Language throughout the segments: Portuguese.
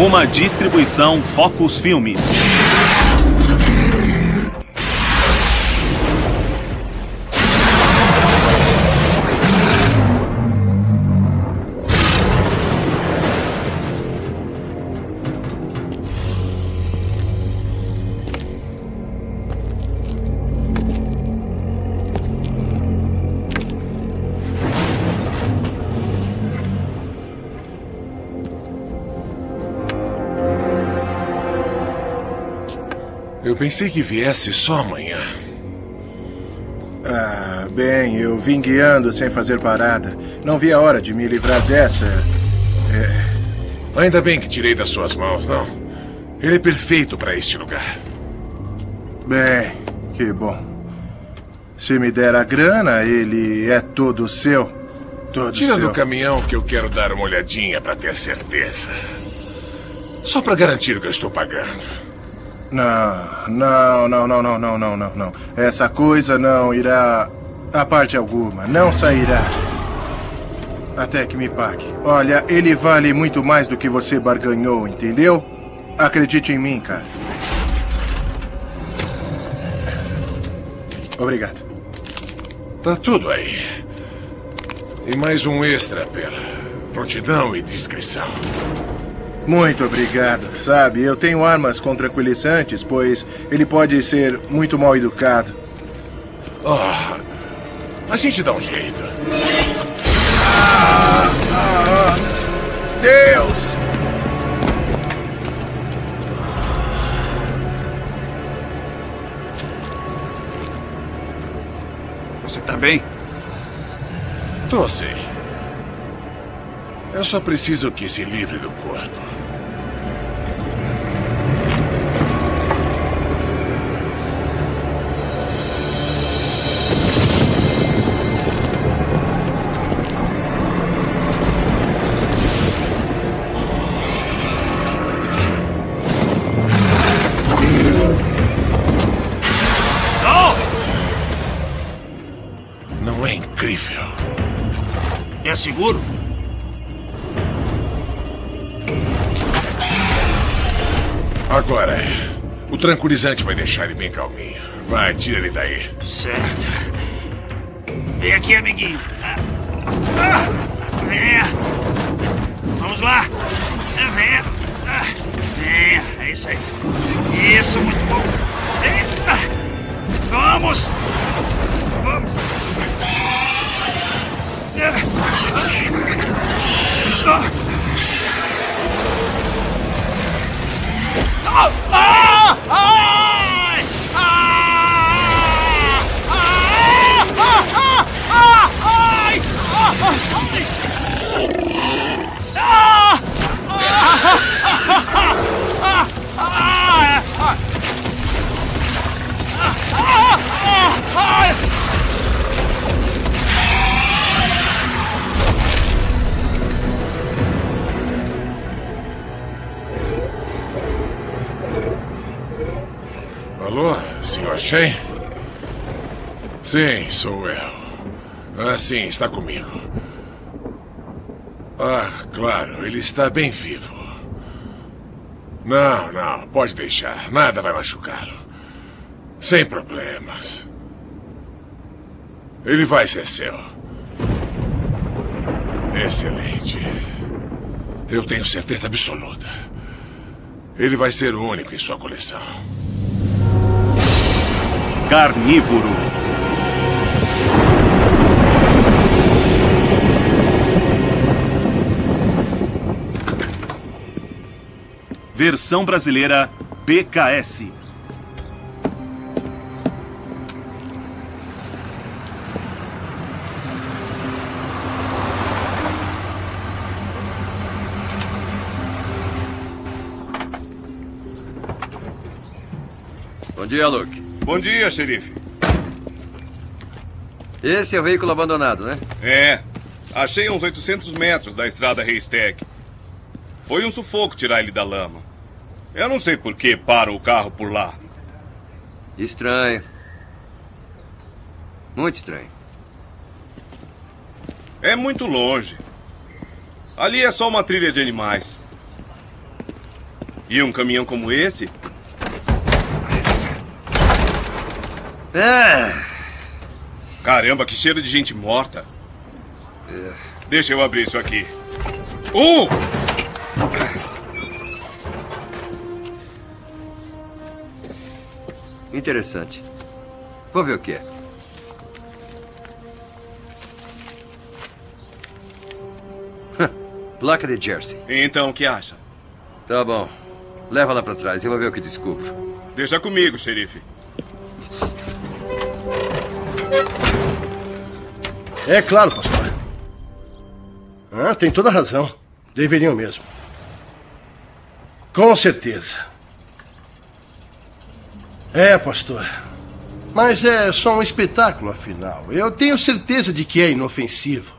Uma distribuição Focus Filmes. Pensei que viesse só amanhã. Ah, bem, eu vim guiando sem fazer parada. Não vi a hora de me livrar dessa. É... Ainda bem que tirei das suas mãos, não? Ele é perfeito para este lugar. Bem, que bom. Se me der a grana, ele é todo seu. Todo Tira seu. do caminhão que eu quero dar uma olhadinha para ter certeza. Só para garantir que eu estou pagando. Não, não, não, não, não, não, não, não, não. Essa coisa não irá a parte alguma. Não sairá. Até que me pague. Olha, ele vale muito mais do que você barganhou, entendeu? Acredite em mim, cara. Obrigado. Tá tudo aí. E mais um extra pela prontidão e discrição. Muito obrigado. Sabe, eu tenho armas com tranquilizantes, pois ele pode ser muito mal educado. Oh, a gente dá um jeito. Ah, ah, Deus! Você tá bem? Tô sim. Eu só preciso que se livre do corpo. Tranquilizante vai deixar ele bem calminho. Vai, tira ele daí. Certo. Vem aqui, amiguinho. Ah, ah, venha. Vamos lá. Ah, Venha. Ah, Venha. É isso aí. Isso, muito bom. Ah, Vamos. Vamos. Ah, ah! Ah, Alô, Sr. Shen? Sim, sou eu. Ah, sim, está comigo. Ah, claro, ele está bem vivo. Não, não, pode deixar. Nada vai machucá-lo. Sem problemas. Ele vai ser seu. Excelente. Eu tenho certeza absoluta. Ele vai ser o único em sua coleção. Carnívoro. Versão brasileira BKS. Bom dia, Luke. Bom dia, xerife. Esse é o veículo abandonado, né? É, achei a uns 800 metros da estrada Haystack. Foi um sufoco tirar ele da lama. Eu não sei por que para o carro por lá. Estranho. Muito estranho. É muito longe. Ali é só uma trilha de animais. E um caminhão como esse? Ah, Caramba, que cheiro de gente morta. Deixa eu abrir isso aqui. Um! interessante. Vou ver o que é. Placa de Jersey. Então, o que acha? Tá bom. Leva lá pra trás, eu vou ver o que descubro. Deixa comigo, xerife. É claro, pastor. Ah, tem toda razão. Deveriam mesmo. Com certeza. É, pastor. Mas é só um espetáculo, afinal. Eu tenho certeza de que é inofensivo.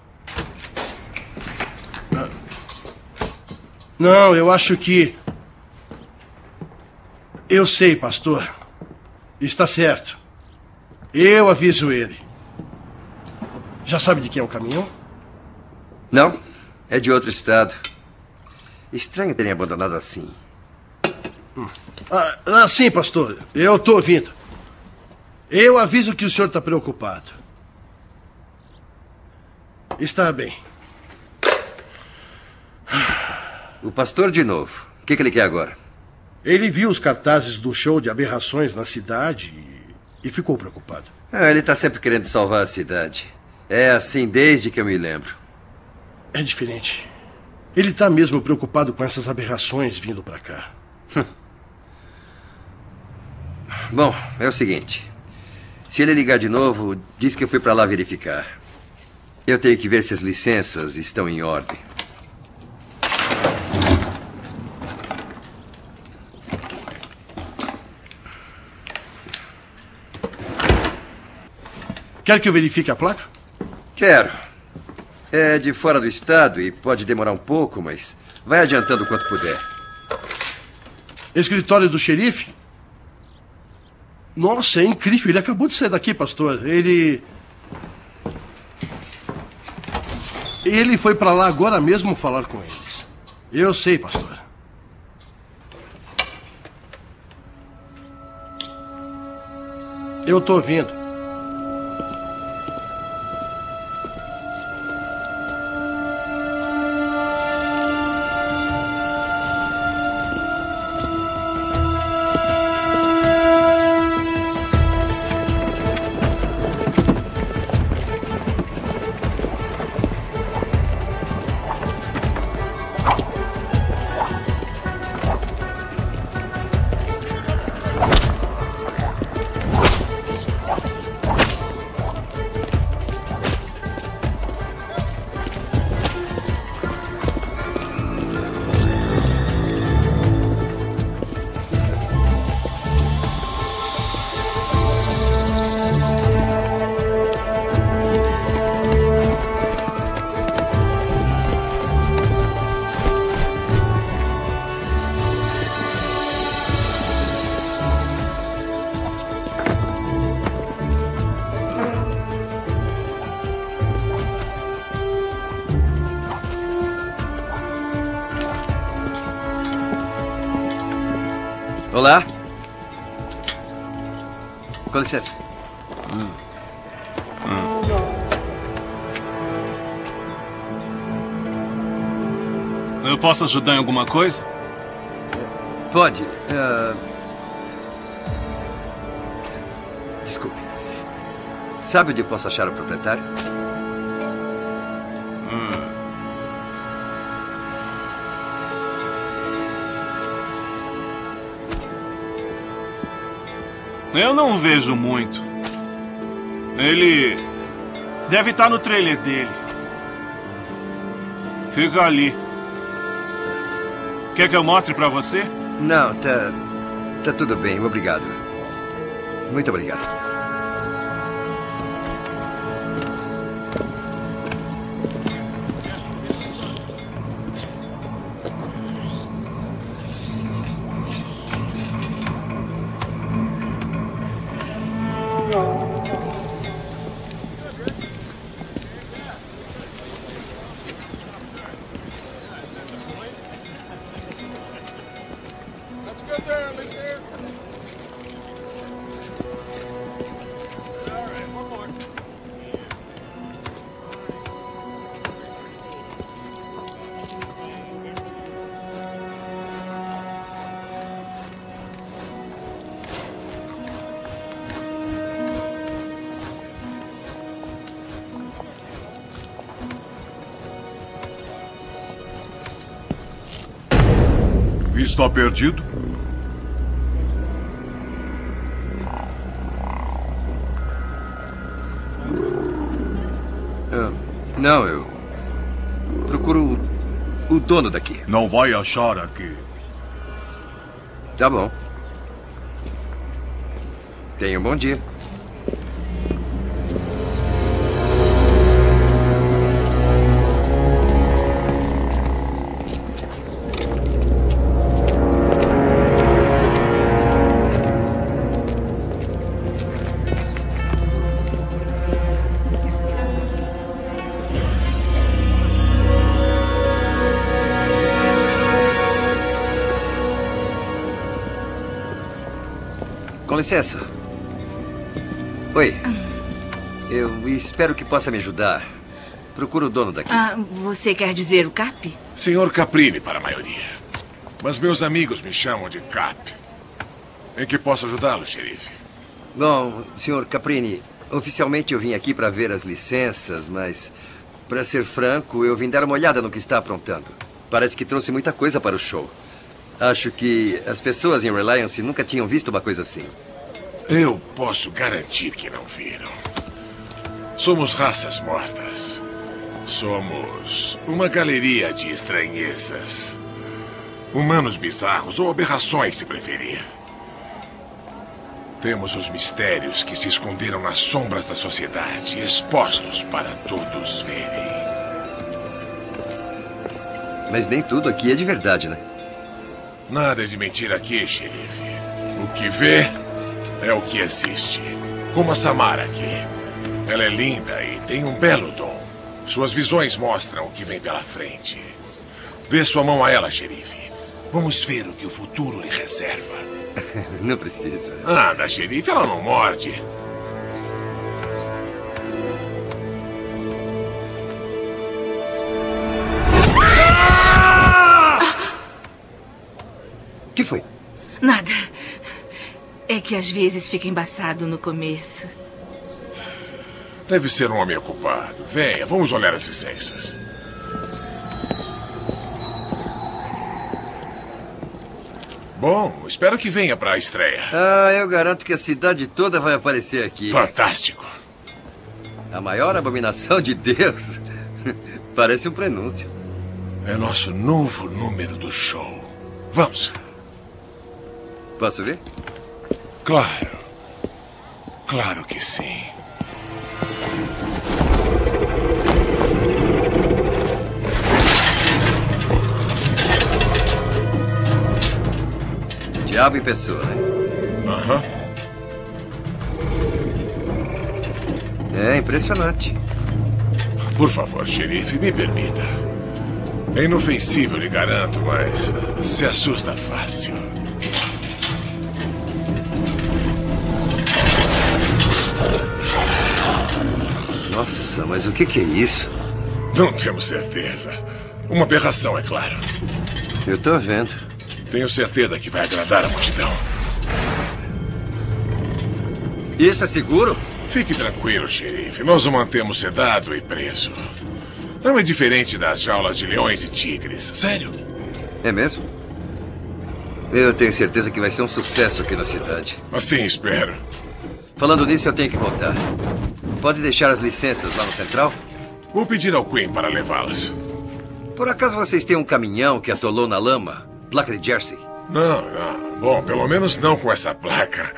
Ah. Não, eu acho que. Eu sei, pastor. Está certo. Eu aviso ele. Já sabe de quem é o caminhão? Não, é de outro estado. Estranho terem abandonado assim. Ah, ah, sim, pastor. Eu estou ouvindo. Eu aviso que o senhor está preocupado. Está bem. O pastor de novo. O que, que ele quer agora? Ele viu os cartazes do show de aberrações na cidade e, ficou preocupado. Ah, ele tá sempre querendo salvar a cidade. É assim desde que eu me lembro. É diferente. Ele está mesmo preocupado com essas aberrações vindo para cá. Bom, é o seguinte. Se ele ligar de novo, diz que eu fui para lá verificar. Eu tenho que ver se as licenças estão em ordem. Quer que eu verifique a placa? Quero. É de fora do estado e pode demorar um pouco, mas vai adiantando o quanto puder. Escritório do xerife? Nossa, é incrível. Ele acabou de sair daqui, pastor. Ele. Ele foi para lá agora mesmo falar com eles. Eu sei, pastor. Eu tô vindo. Com licença. Eu posso ajudar em alguma coisa? Pode. ah, Desculpe. Sabe onde eu posso achar o proprietário? Eu não vejo muito. Ele deve estar no trailer dele. Fica ali. Quer que eu mostre pra você? Não, tá. Tá tudo bem, obrigado. Muito obrigado. Está perdido? Ah, não, eu procuro o, o dono daqui. Não vai achar aqui. Tá bom. Tenha um bom dia. Licença. Oi. Eu espero que possa me ajudar. Procuro o dono daqui. Ah, você quer dizer o Cap? Senhor Caprini para a maioria. Mas meus amigos me chamam de Cap. Em que posso ajudá-lo, xerife? Bom, senhor Caprini, oficialmente eu vim aqui para ver as licenças, mas, para ser franco, eu vim dar uma olhada no que está aprontando. Parece que trouxe muita coisa para o show. Acho que as pessoas em Reliance nunca tinham visto uma coisa assim. Eu posso garantir que não viram. Somos raças mortas. Somos uma galeria de estranhezas. Humanos bizarros ou aberrações, se preferir. Temos os mistérios que se esconderam nas sombras da sociedade, expostos para todos verem. Mas nem tudo aqui é de verdade, né? Nada de mentira aqui, xerife. O que vê é o que existe. Como a Samara aqui. Ela é linda e tem um belo dom. Suas visões mostram o que vem pela frente. Dê sua mão a ela, xerife. Vamos ver o que o futuro lhe reserva. Não precisa. Anda, xerife, ela não morde. O que foi? Nada. É que às vezes fica embaçado no começo. Deve ser um homem ocupado. Venha, vamos olhar as licenças. Bom, espero que venha para a estreia. Ah, eu garanto que a cidade toda vai aparecer aqui. Fantástico. A maior abominação de Deus. Parece um prenúncio. É nosso novo número do show. Vamos. Posso ver? Claro. Claro que sim. Diabo em pessoa, né? Aham. É impressionante. Por favor, xerife, me permita. É inofensível, lhe garanto, mas se assusta fácil. Nossa, mas o que, que é isso? Não temos certeza. Uma aberração, é claro. Eu tô vendo. Tenho certeza que vai agradar a multidão. Isso é seguro? Fique tranquilo, xerife. Nós o mantemos sedado e preso. Não é diferente das jaulas de leões e tigres. Sério? É mesmo? Eu tenho certeza que vai ser um sucesso aqui na cidade. Assim espero. Falando nisso, eu tenho que voltar. Pode deixar as licenças lá no central? Vou pedir ao Queen para levá-las. Por acaso vocês têm um caminhão que atolou na lama? Placa de Jersey? Não, não. Bom, pelo menos não com essa placa.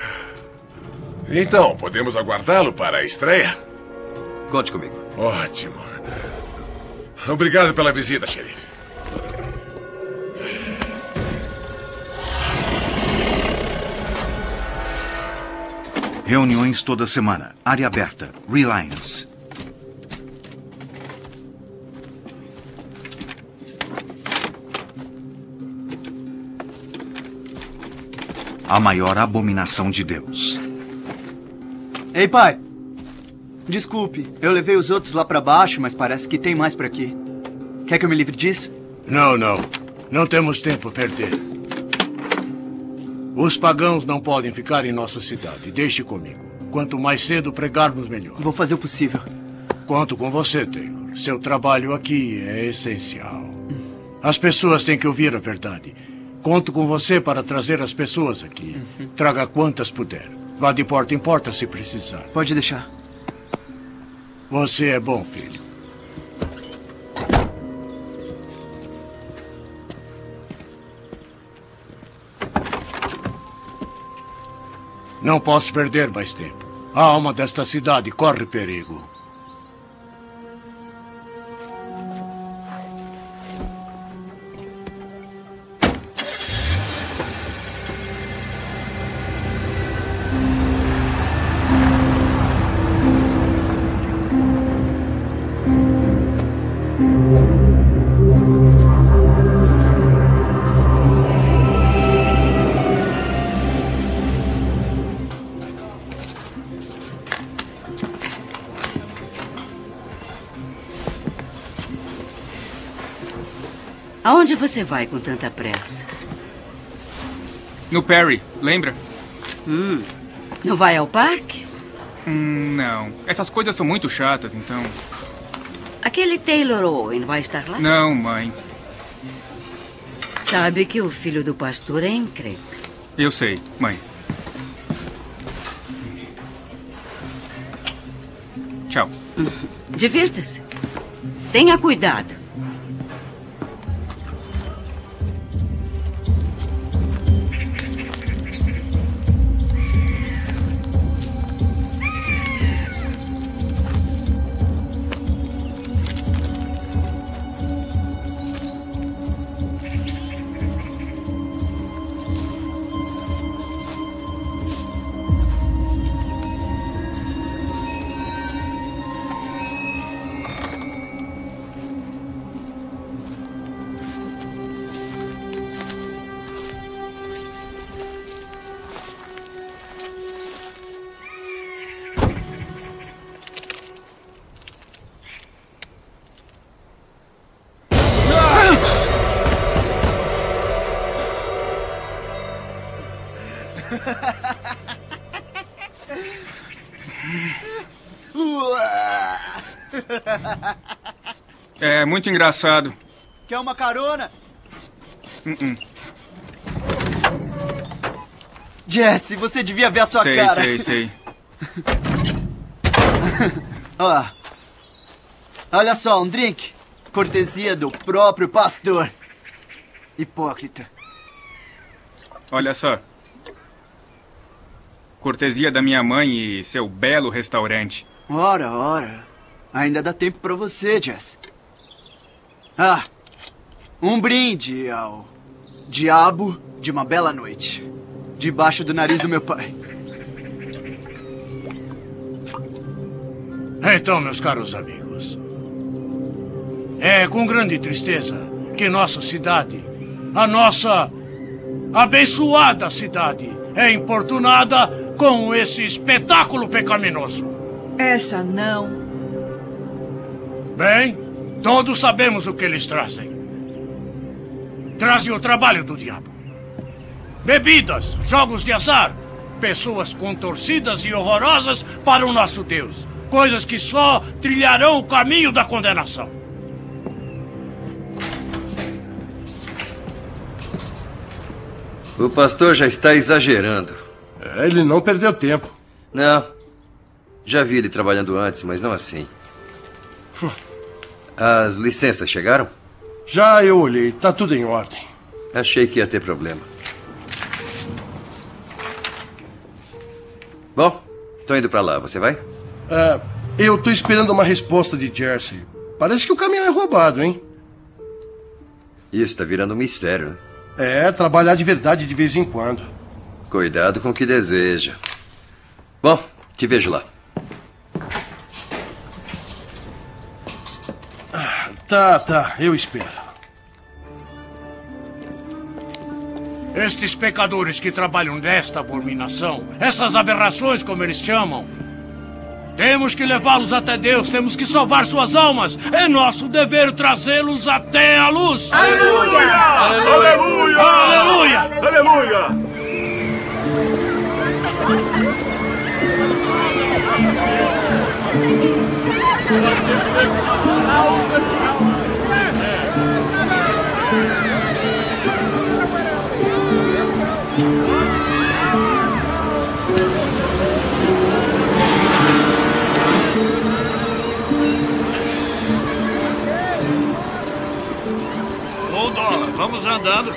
Então, podemos aguardá-lo para a estreia? Conte comigo. Ótimo. Obrigado pela visita, xerife. Reuniões toda semana. Área aberta. Reliance. A maior abominação de Deus. Ei, pai. Desculpe, eu levei os outros lá pra baixo, mas parece que tem mais por aqui. Quer que eu me livre disso? Não, não. Não temos tempo a perder. Os pagãos não podem ficar em nossa cidade. Deixe comigo. Quanto mais cedo pregarmos, melhor. Vou fazer o possível. Conto com você, Taylor. Seu trabalho aqui é essencial. As pessoas têm que ouvir a verdade. Conto com você para trazer as pessoas aqui. Traga quantas puder. Vá de porta em porta se precisar. Pode deixar. Você é bom, filho. Não posso perder mais tempo. A alma desta cidade corre perigo. Você vai com tanta pressa? No Perry, lembra? Hum. Não vai ao parque? Hum, não. Essas coisas são muito chatas, então. Aquele Taylor Owen vai estar lá? Não, mãe. Sabe que o filho do pastor é encrenca. Eu sei, mãe. Tchau. Divirta-se. Tenha cuidado. Muito engraçado. Quer uma carona? Uh-uh. Jesse, você devia ver a sua sei, cara. sei, sei. Ó. Olha só, um drink. Cortesia do próprio pastor. Hipócrita. Olha só. Cortesia da minha mãe e seu belo restaurante. Ora, ora. Ainda dá tempo pra você, Jess. Ah, um brinde ao diabo de uma bela noite. Debaixo do nariz do meu pai. Então, meus caros amigos, é com grande tristeza que nossa cidade, a nossa abençoada cidade, é importunada com esse espetáculo pecaminoso. Essa não. Bem, todos sabemos o que eles trazem. Trazem o trabalho do diabo. Bebidas, jogos de azar, pessoas contorcidas e horrorosas para o nosso Deus. Coisas que só trilharão o caminho da condenação. O pastor já está exagerando. É, ele não perdeu tempo. Não. Já vi ele trabalhando antes, mas não assim. As licenças chegaram? Já eu olhei, tá tudo em ordem. Achei que ia ter problema. Bom, tô indo pra lá. Você vai? É, eu tô esperando uma resposta de Jersey. Parece que o caminhão é roubado, hein? Isso tá virando um mistério. né? É, trabalhar de verdade de vez em quando. Cuidado com o que deseja. Bom, te vejo lá. Tá, tá, eu espero. Estes pecadores que trabalham nesta abominação, essas aberrações, como eles chamam, temos que levá-los até Deus, temos que salvar suas almas. É nosso dever trazê-los até a luz. Aleluia! Aleluia! Aleluia! Aleluia! Ô, vamos andando.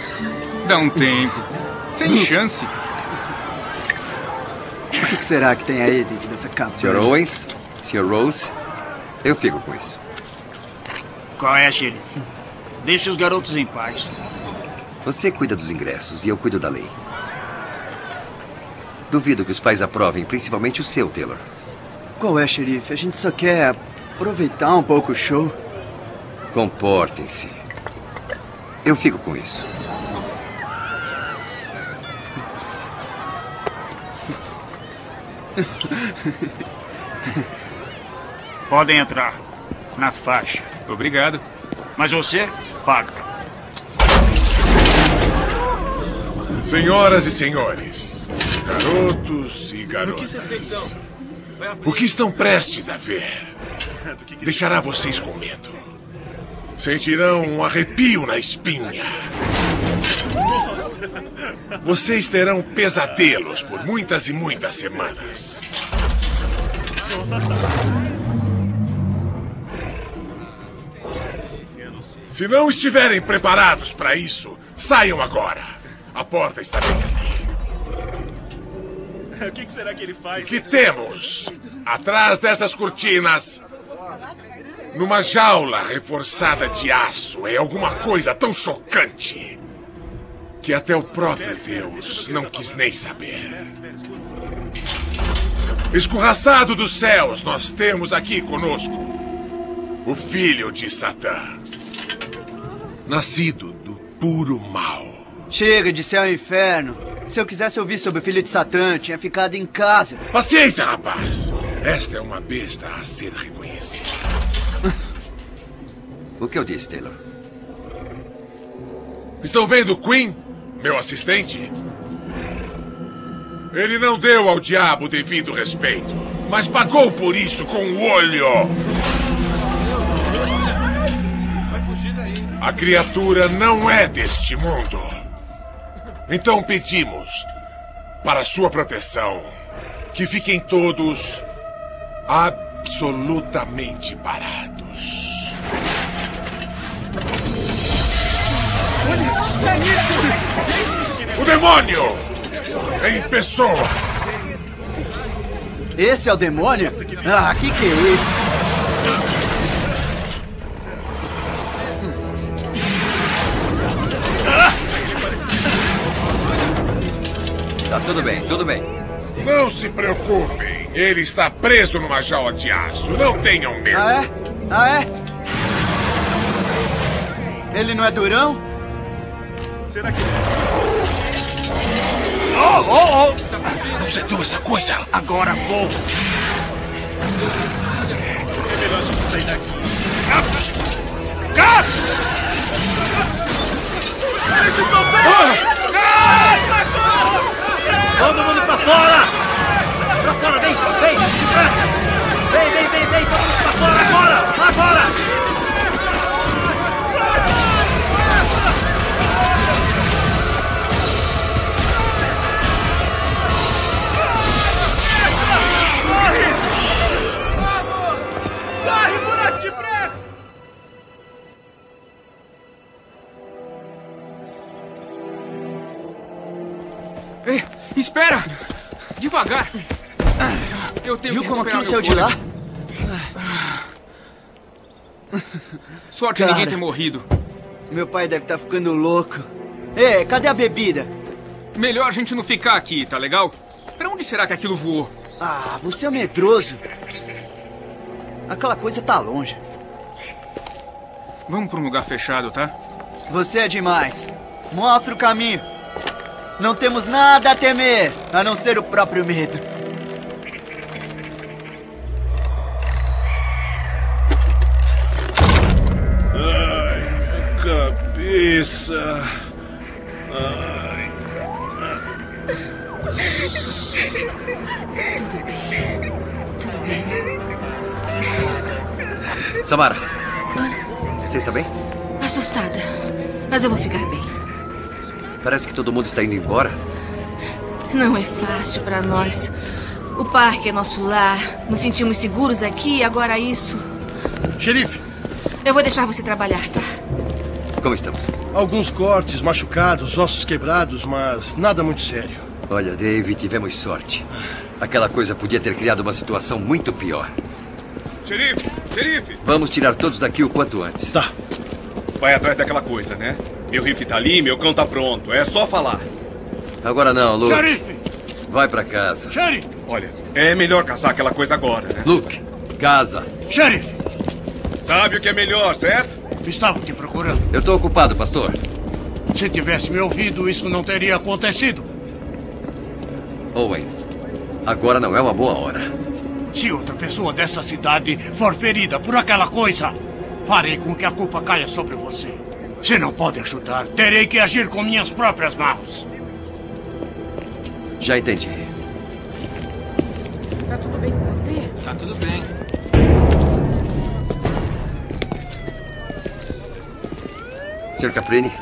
Dá um tempo. Sem chance. O que, que será que tem aí dentro dessa capa? Sr. Owens, Sr. Rose, eu fico com isso. Qual é, xerife? Deixe os garotos em paz. Você cuida dos ingressos e eu cuido da lei. Duvido que os pais aprovem, principalmente o seu, Taylor. Qual é, xerife? A gente só quer aproveitar um pouco o show. Comportem-se. Eu fico com isso. Podem entrar. Na faixa. Obrigado. Mas você paga. Senhoras e senhores, garotos e garotas, o que estão prestes a ver deixará vocês com medo. Sentirão um arrepio na espinha. Vocês terão pesadelos por muitas e muitas semanas. Se não estiverem preparados para isso, saiam agora. A porta está bem aqui. O que, será que ele faz? O que temos atrás dessas cortinas? Numa jaula reforçada de aço é alguma coisa tão chocante que até o próprio Deus não quis nem saber. Escorraçado dos céus, nós temos aqui conosco o filho de Satã, nascido do puro mal. Chega de céu e inferno. Se eu quisesse ouvir sobre o filho de Satã, tinha ficado em casa. Paciência, rapaz. Esta é uma besta a ser reconhecida. O que eu disse, Taylor? Estão vendo Queen, meu assistente? Ele não deu ao diabo devido respeito, mas pagou por isso com o olho. A criatura não é deste mundo. Então pedimos, para sua proteção, que fiquem todos absolutamente parados. O demônio! Em pessoa! Esse é o demônio? Ah, que que é isso? Tá tudo bem, tudo bem. Não se preocupem, ele está preso numa jaula de aço. Não tenham medo. Ah, é? Ah, é? Ele não é durão? Será que. Oh, oh, oh! Não sentou essa coisa? Agora vou. É melhor a gente sair daqui. Cat! Deixa eu soltar! Todo mundo pra fora! Pra fora, vem, vem, depressa! Vem, vem, vem, vem, todo mundo pra fora agora! Agora! Ei, espera! Devagar! Eu tenho Viu que como aquilo saiu de lá? Sorte Cara. ninguém ter morrido. Meu pai deve estar ficando louco. Ei, cadê a bebida? Melhor a gente não ficar aqui, tá legal? Pra onde será que aquilo voou? Ah, você é medroso. Aquela coisa tá longe. Vamos pra um lugar fechado, tá? Você é demais. Mostra o caminho. Não temos nada a temer, a não ser o próprio medo. Ai, minha cabeça. Ai. Samara, você está bem? Assustada. Mas eu vou ficar bem. Parece que todo mundo está indo embora. Não é fácil para nós. O parque é nosso lar. Nos sentimos seguros aqui e agora isso. Xerife, Eu vou deixar você trabalhar, tá? Como estamos? Alguns cortes, machucados, ossos quebrados, mas nada muito sério. Olha, Dave, tivemos sorte. Aquela coisa podia ter criado uma situação muito pior. Xerife! Xerife! Vamos tirar todos daqui o quanto antes. Tá. Vai atrás daquela coisa, né? Meu tá ali, meu cão tá pronto. É só falar. Agora não, Luke. Xerife! Vai pra casa. Xerife! Olha, é melhor caçar aquela coisa agora, né? Luke, casa. Xerife! Sabe o que é melhor, certo? Estava te procurando. Eu tô ocupado, pastor. Se tivesse me ouvido, isso não teria acontecido. Owen, agora não é uma boa hora. Se outra pessoa dessa cidade for ferida por aquela coisa, farei com que a culpa caia sobre você. Se não pode ajudar, terei que agir com minhas próprias mãos. Já entendi. Tá tudo bem com você? Tá tudo bem. Sr. Caprini,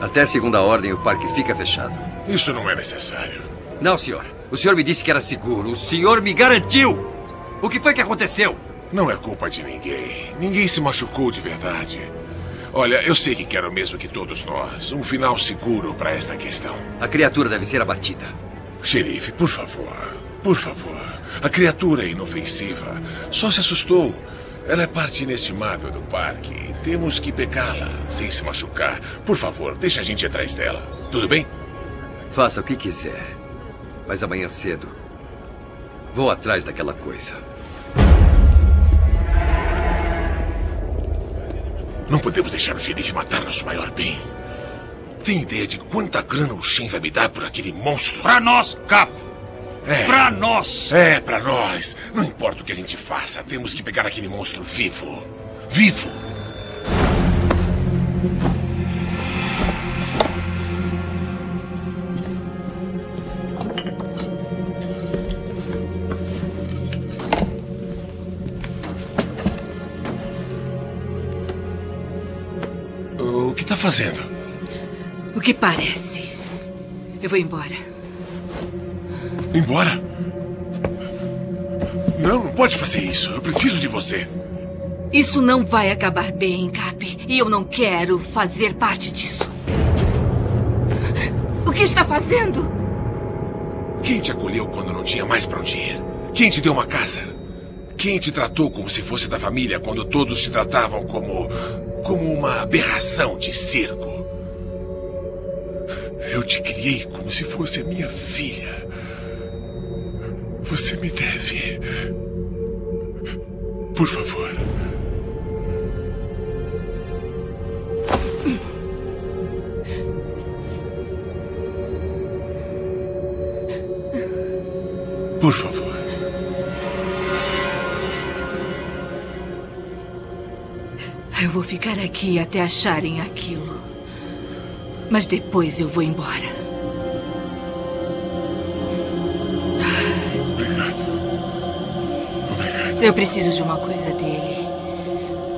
até segunda ordem o parque fica fechado. Isso não é necessário. Não, senhor. O senhor me disse que era seguro. O senhor me garantiu. O que foi que aconteceu? Não é culpa de ninguém. Ninguém se machucou de verdade. Olha, eu sei que quero o mesmo que todos nós. Um final seguro para esta questão. A criatura deve ser abatida. Xerife, por favor. Por favor. A criatura é inofensiva. Só se assustou. Ela é parte inestimável do parque. Temos que pegá-la sem se machucar. Por favor, deixa a gente atrás dela. Tudo bem? Faça o que quiser. Mas amanhã cedo, vou atrás daquela coisa. Não podemos deixar o xerife matar nosso maior bem. Tem ideia de quanta grana o Shen vai me dar por aquele monstro? Pra nós, Cap! É. Pra nós! É, pra nós. Não importa o que a gente faça, temos que pegar aquele monstro vivo. Vivo! Fazendo? O que parece. Eu vou embora. Embora? Não, não pode fazer isso. Eu preciso de você. Isso não vai acabar bem, Cap. E eu não quero fazer parte disso. O que está fazendo? Quem te acolheu quando não tinha mais para onde ir? Quem te deu uma casa? Quem te tratou como se fosse da família quando todos te tratavam como. Como uma aberração de circo? Eu te criei como se fosse a minha filha. Você me deve. Por favor. ficar aqui até acharem aquilo. Mas depois eu vou embora. Obrigado. Obrigado. Eu preciso de uma coisa dele.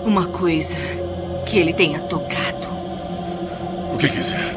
Uma coisa que ele tenha tocado. O que quiser.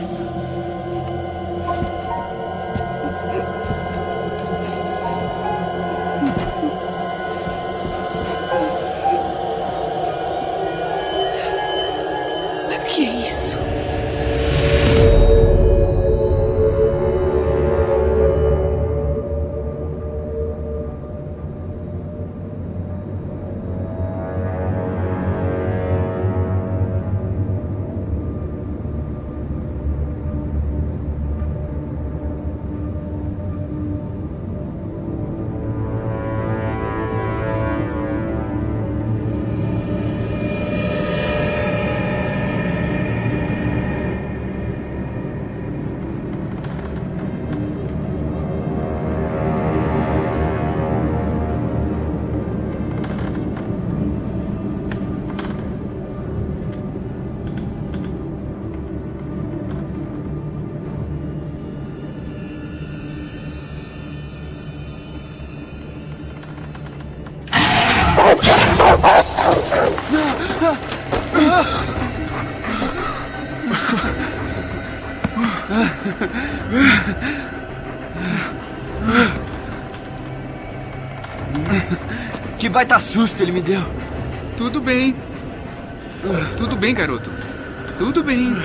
Que baita susto ele me deu. Tudo bem. Tudo bem, garoto. Tudo bem.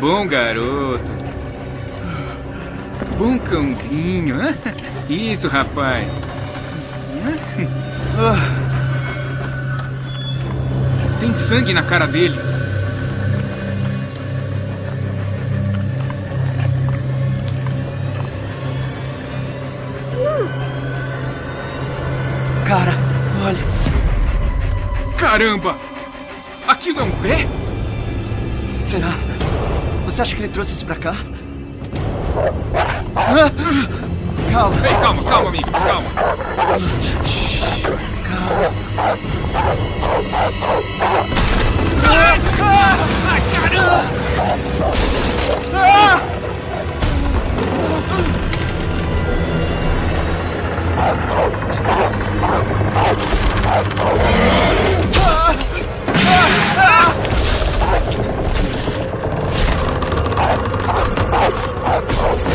Bom garoto. Bom cãozinho. Isso, rapaz. Tem sangue na cara dele. Caramba! Aquilo é um pé? Será? Você acha que ele trouxe isso pra cá? Calma. Ei, calma, calma, amigo, calma. Ai, caramba!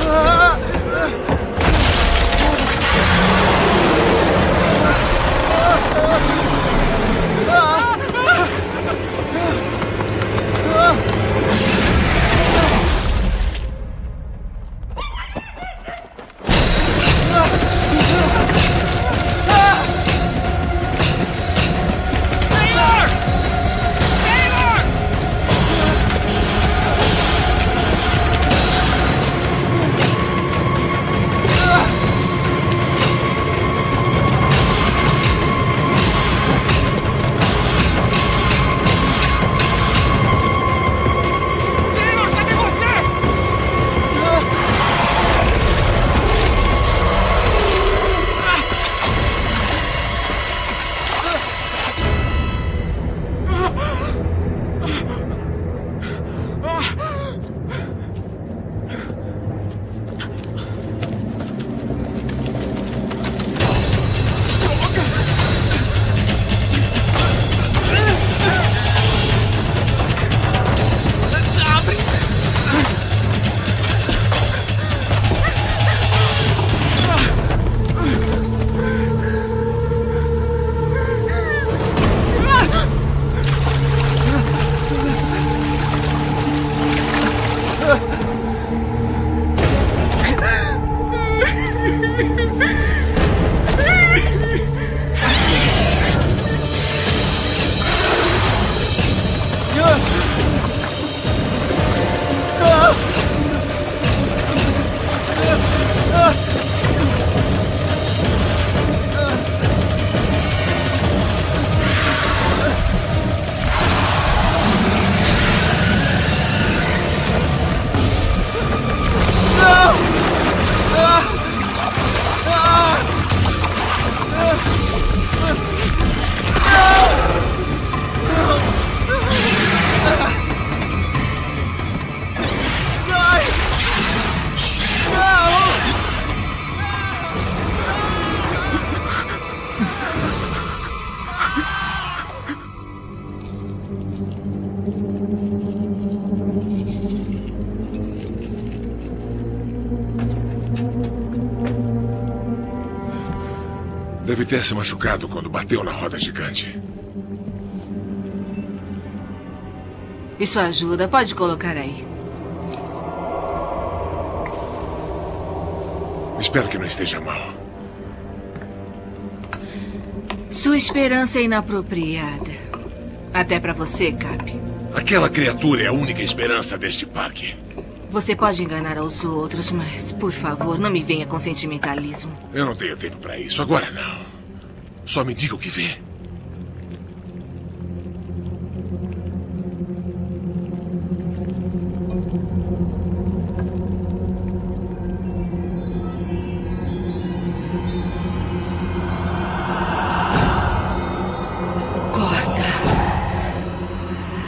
Deve ter se machucado quando bateu na roda gigante. Isso ajuda. Pode colocar aí. Espero que não esteja mal. Sua esperança é inapropriada. Até pra você, Cap. Aquela criatura é a única esperança deste parque. Você pode enganar aos outros, mas, por favor, não me venha com sentimentalismo. Eu não tenho tempo para isso. Agora não. Só me diga o que vê. Corda.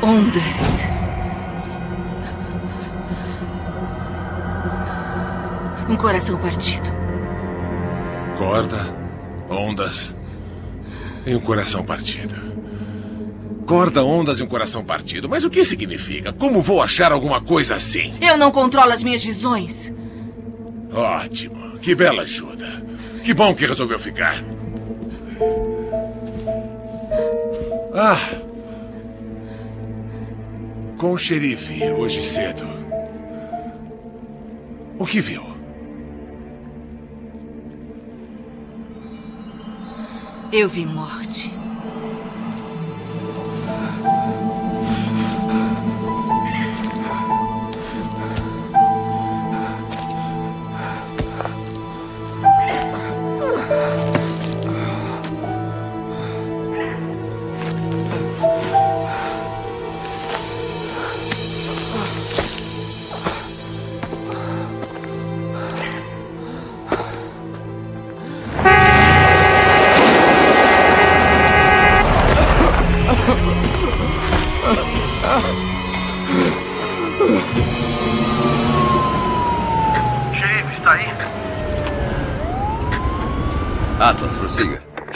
Ondas. Um coração partido. Corda, ondas e um coração partido. Corda, ondas e um coração partido. Mas o que significa? Como vou achar alguma coisa assim? Eu não controlo as minhas visões. Ótimo. Que bela ajuda. Que bom que resolveu ficar. Ah. com o xerife hoje cedo. O que viu? Eu vi morte.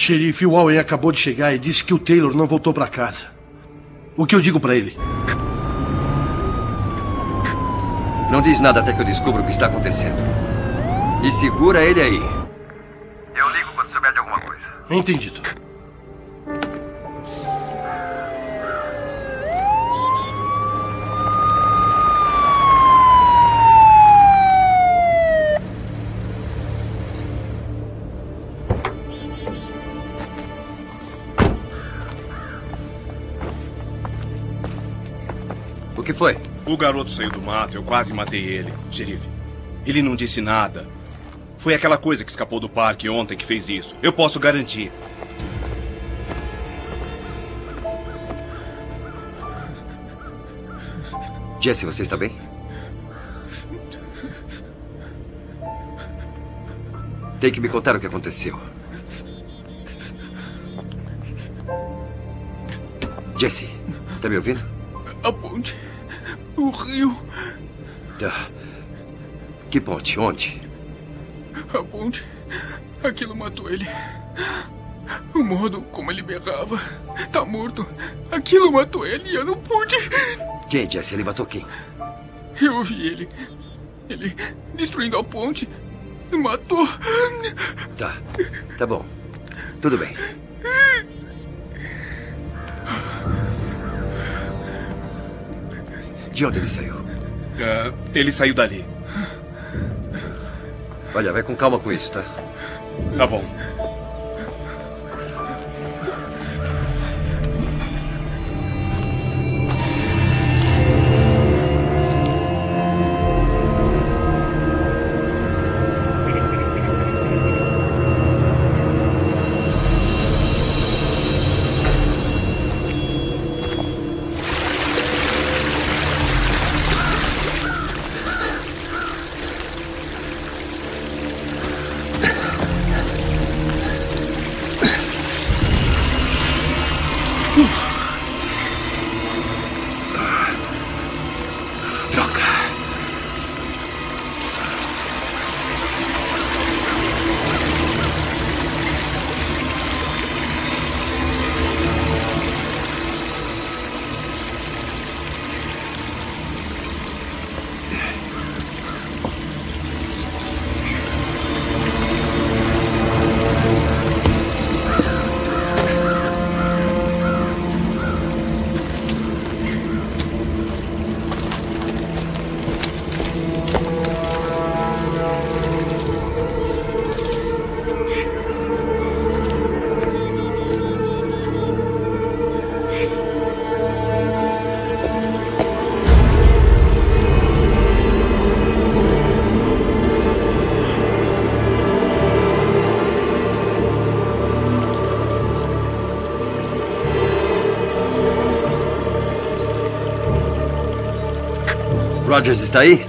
Xerife, o Owen acabou de chegar e disse que o Taylor não voltou para casa. O que eu digo para ele? Não diz nada até que eu descubra o que está acontecendo. E segura ele aí. Eu ligo quando souber de alguma coisa. Entendido. Foi? O garoto saiu do mato, eu quase matei ele, xerife. Ele não disse nada. Foi aquela coisa que escapou do parque ontem que fez isso. Eu posso garantir. Jesse, você está bem? Tem que me contar o que aconteceu. Jesse, tá me ouvindo? A ponte. O rio. Tá. Que ponte? Onde? A ponte. Aquilo matou ele. O modo como ele berrava. Tá morto. Aquilo matou ele e eu não pude. Quem, Jesse? Ele matou quem? Eu vi ele. Ele destruindo a ponte. Matou. Tá. Tá bom. Tudo bem. De onde ele saiu? Ah, ele saiu dali. Olha, vai com calma com isso, tá? Tá bom. Rogers está aí?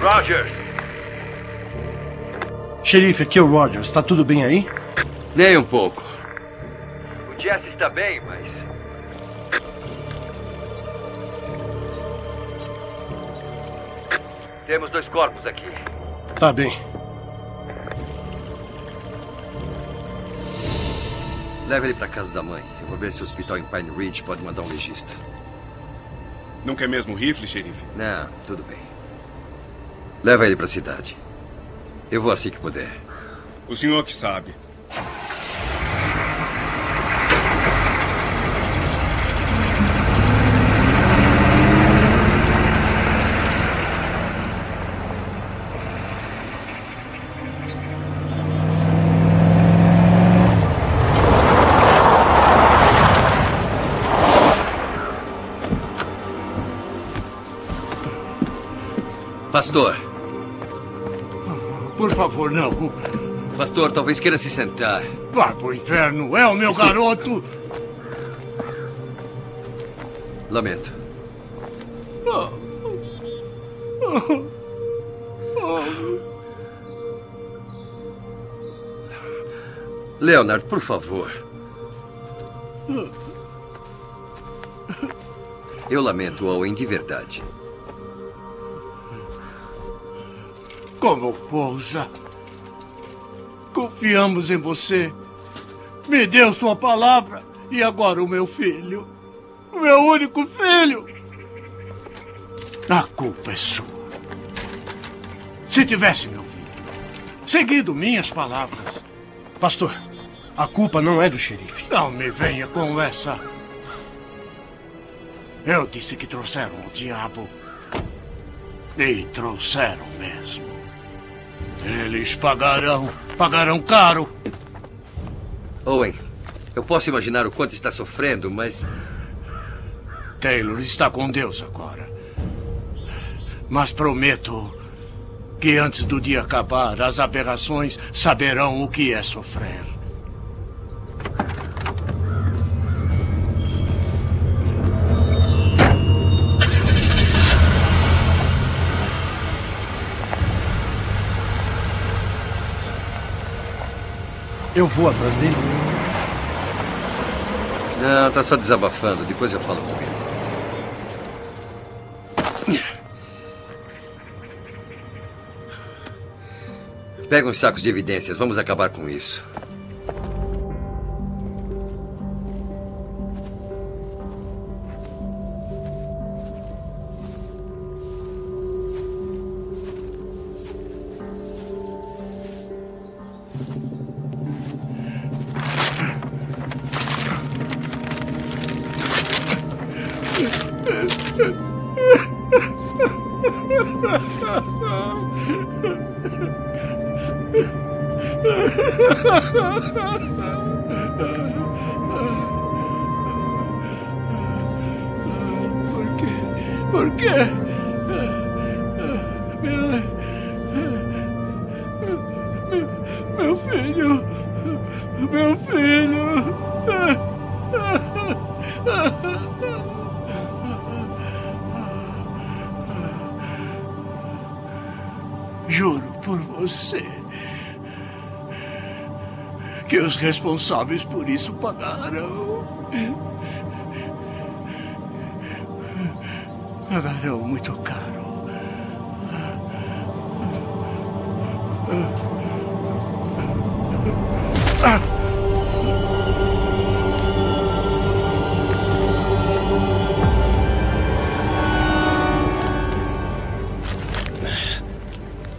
Rogers! Xerife, aqui é o Rogers. Está tudo bem aí? Nem um pouco. O Jesse está bem, mas. Temos dois corpos aqui. Tá bem. Leva ele pra casa da mãe. Eu vou ver se o hospital em Pine Ridge pode mandar um legista. Não quer mesmo o rifle, xerife? Não, tudo bem. Leva ele pra cidade. Eu vou assim que puder. O senhor que sabe. Pastor. Por favor, não. Pastor, talvez queira se sentar. Vá pro inferno. É o meu garoto. Lamento. Leonard, por favor. Eu lamento, Owen, de verdade. Como pousa. Confiamos em você. Me deu sua palavra. E agora o meu filho. O meu único filho. A culpa é sua. Se tivesse, meu filho, seguido minhas palavras. Pastor, a culpa não é do xerife. Não me venha com essa. Eu disse que trouxeram o diabo. E trouxeram mesmo. Eles pagarão, pagarão caro. Owen, eu posso imaginar o quanto está sofrendo, mas. Taylor está com Deus agora. Mas prometo que antes do dia acabar, as aberrações saberão o que é sofrer. Eu vou atrás dele. Não, tá só desabafando. Depois eu falo com ele. Pega uns sacos de evidências. Vamos acabar com isso. Responsáveis por isso pagarão. Pagarão muito caro. Ah!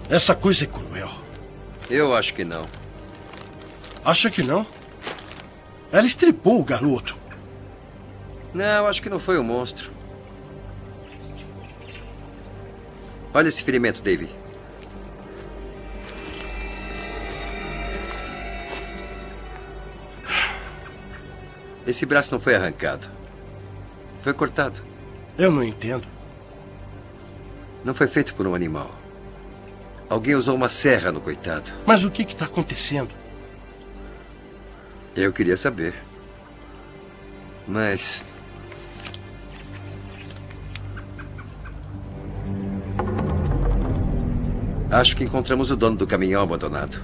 Essa coisa é cruel. Eu acho que não. Acha que não? Ela estripou o garoto. Não, acho que não foi o monstro. Olha esse ferimento, Dave. Esse braço não foi arrancado. Foi cortado. Eu não entendo. Não foi feito por um animal. Alguém usou uma serra no coitado. Mas o que está acontecendo? Eu queria saber. Mas. Acho que encontramos o dono do caminhão abandonado.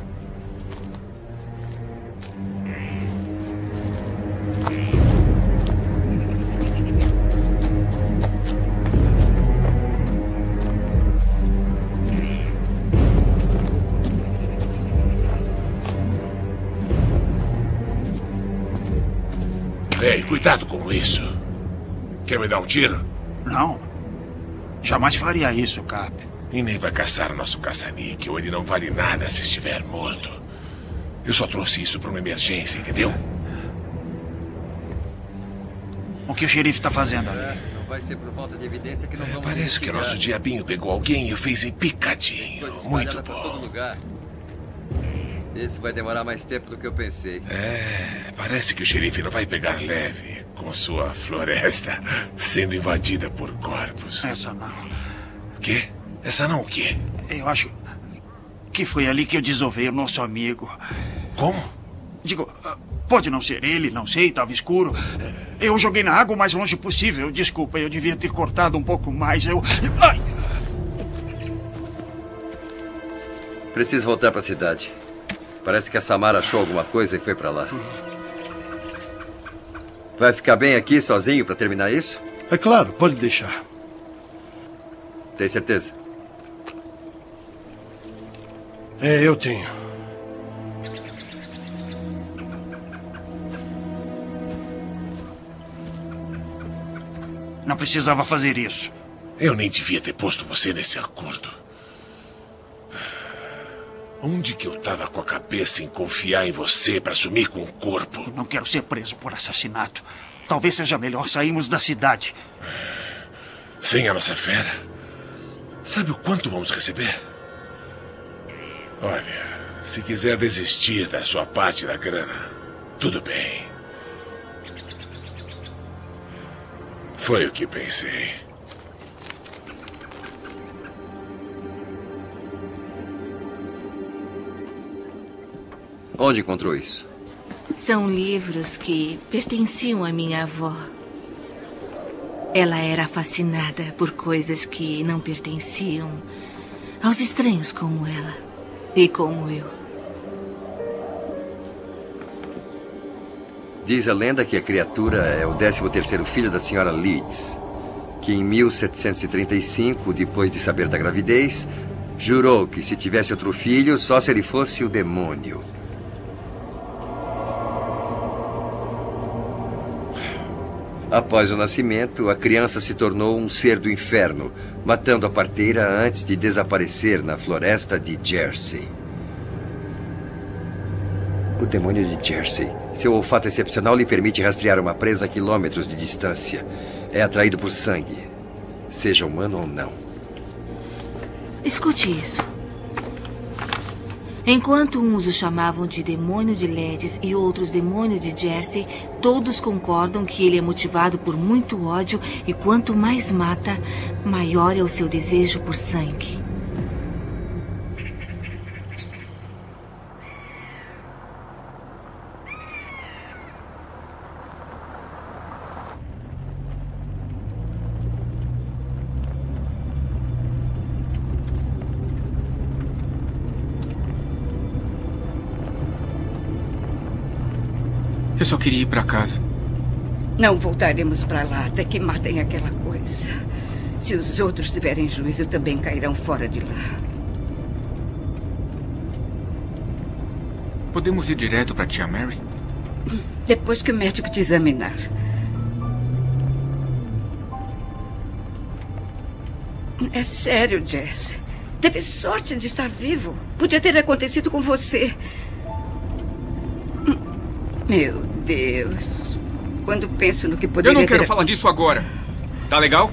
Ei, cuidado com isso. Quer me dar um tiro? Não. Jamais faria isso, Cap. E nem vai caçar nosso caça-níquel. Ele não vale nada se estiver morto. Eu só trouxe isso para uma emergência, entendeu? O que o xerife está fazendo ali? Não vai ser por falta de evidência que não vamos Parece que nosso diabinho pegou alguém e o fez em picadinho. Muito bom. Esse vai demorar mais tempo do que eu pensei. É, parece que o xerife não vai pegar leve com sua floresta sendo invadida por corpos. Essa não. Quê? Essa não o quê? Eu acho que foi ali que eu desovei o nosso amigo. Como? Digo, pode não ser ele, não sei, estava escuro. Eu joguei na água o mais longe possível. Desculpa, eu devia ter cortado um pouco mais. Eu. Ai! Preciso voltar para a cidade. Parece que a Samara achou alguma coisa e foi para lá. Vai ficar bem aqui sozinho para terminar isso? É claro, pode deixar. Tem certeza? É, eu tenho. Não precisava fazer isso. Eu nem devia ter posto você nesse acordo. Onde que eu tava com a cabeça em confiar em você para sumir com o corpo? Não quero ser preso por assassinato. Talvez seja melhor sairmos da cidade. Sem a nossa fera? Sabe o quanto vamos receber? Olha, se quiser desistir da sua parte da grana, tudo bem. Foi o que pensei. Onde encontrou isso? São livros que pertenciam à minha avó. Ela era fascinada por coisas que não pertenciam aos estranhos como ela e como eu. Diz a lenda que a criatura é o 13º filho da senhora Leeds, que em 1735, depois de saber da gravidez, jurou que se tivesse outro filho, só se ele fosse o demônio. Após o nascimento, a criança se tornou um ser do inferno, matando a parteira antes de desaparecer na floresta de Jersey. O demônio de Jersey. Seu olfato excepcional lhe permite rastrear uma presa a quilômetros de distância. É atraído por sangue, seja humano ou não. Escute isso. Enquanto uns o chamavam de demônio de Ledes e outros demônio de Jersey, todos concordam que ele é motivado por muito ódio e quanto mais mata, maior é o seu desejo por sangue. Eu só queria ir para casa. Não voltaremos para lá até que matem aquela coisa. Se os outros tiverem juízo, também cairão fora de lá. Podemos ir direto para tia Mary? Depois que o médico te examinar. É sério, Jess. Teve sorte de estar vivo. Podia ter acontecido com você. Meu Deus. Quando penso no que poderia Eu não quero ter... falar disso agora. Tá legal?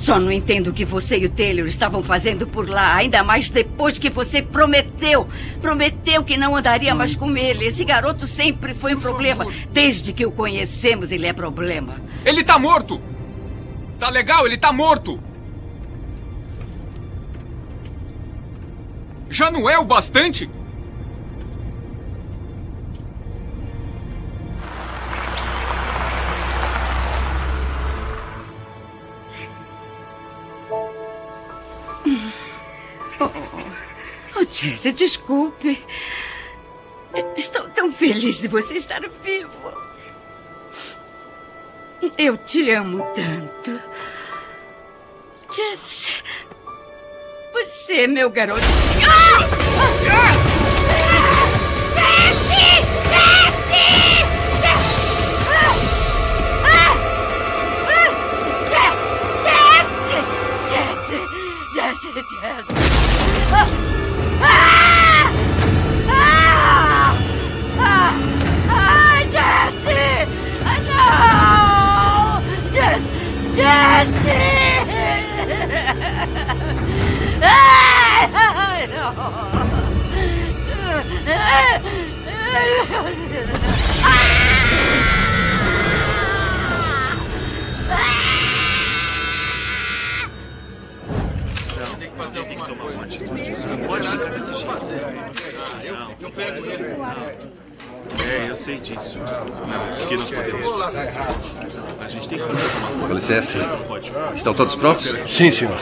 Só não entendo o que você e o Taylor estavam fazendo por lá, ainda mais depois que você prometeu. Prometeu que não andaria mais com ele. Esse garoto sempre foi um problema. Desde que o conhecemos, ele é problema. Ele tá morto! Tá legal, ele tá morto! Já não é o bastante? Oh, oh Jesse, desculpe. Estou tão feliz de você estar vivo. Eu te amo tanto. Jesse, você é meu garoto. Ah! Ah! Jesse! Jesse! Jesse, Jesse. Ah! Ah! Ah! Ah! Ah! Jesse! Ah, não! Jesse! Jesse! É, eu sei disso. Que nós podemos? A gente tem que fazer alguma coisa. Com licença. Estão todos prontos? Sim, senhor.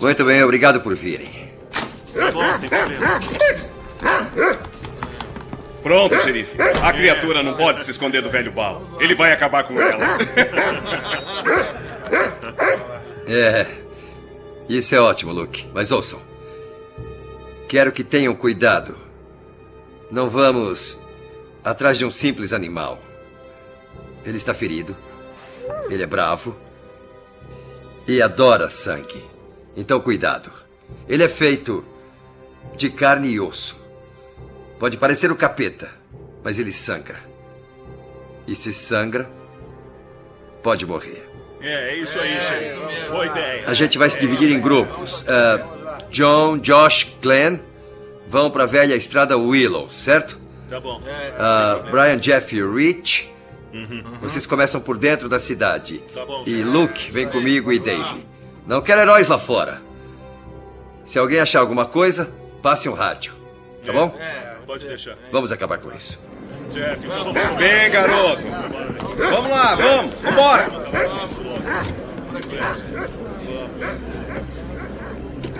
Muito bem, obrigado por virem. Bom, sem problema. Pronto, xerife. A criatura não pode se esconder do velho Bal. Ele vai acabar com ela. É. Isso é ótimo, Luke. Mas ouçam. Quero que tenham cuidado. Não vamos atrás de um simples animal. Ele está ferido. Ele é bravo. E adora sangue. Então, cuidado. Ele é feito de carne e osso. Pode parecer o capeta, mas ele sangra. E se sangra, pode morrer. É, é isso aí, xerife. Boa ideia. A gente vai se dividir em grupos. Ah, John, Josh, Glenn vão para a velha estrada Willow, certo? Tá bom. Ah, Brian, Jeff e Rich, Uhum. vocês começam por dentro da cidade. Tá bom, E Luke vem comigo e Dave. Não quero heróis lá fora. Se alguém achar alguma coisa, passe um rádio. Tá bom? Pode deixar. Vamos acabar com isso. Certo, então vamos. Vem, garoto. Vamos lá, vamos. Vambora.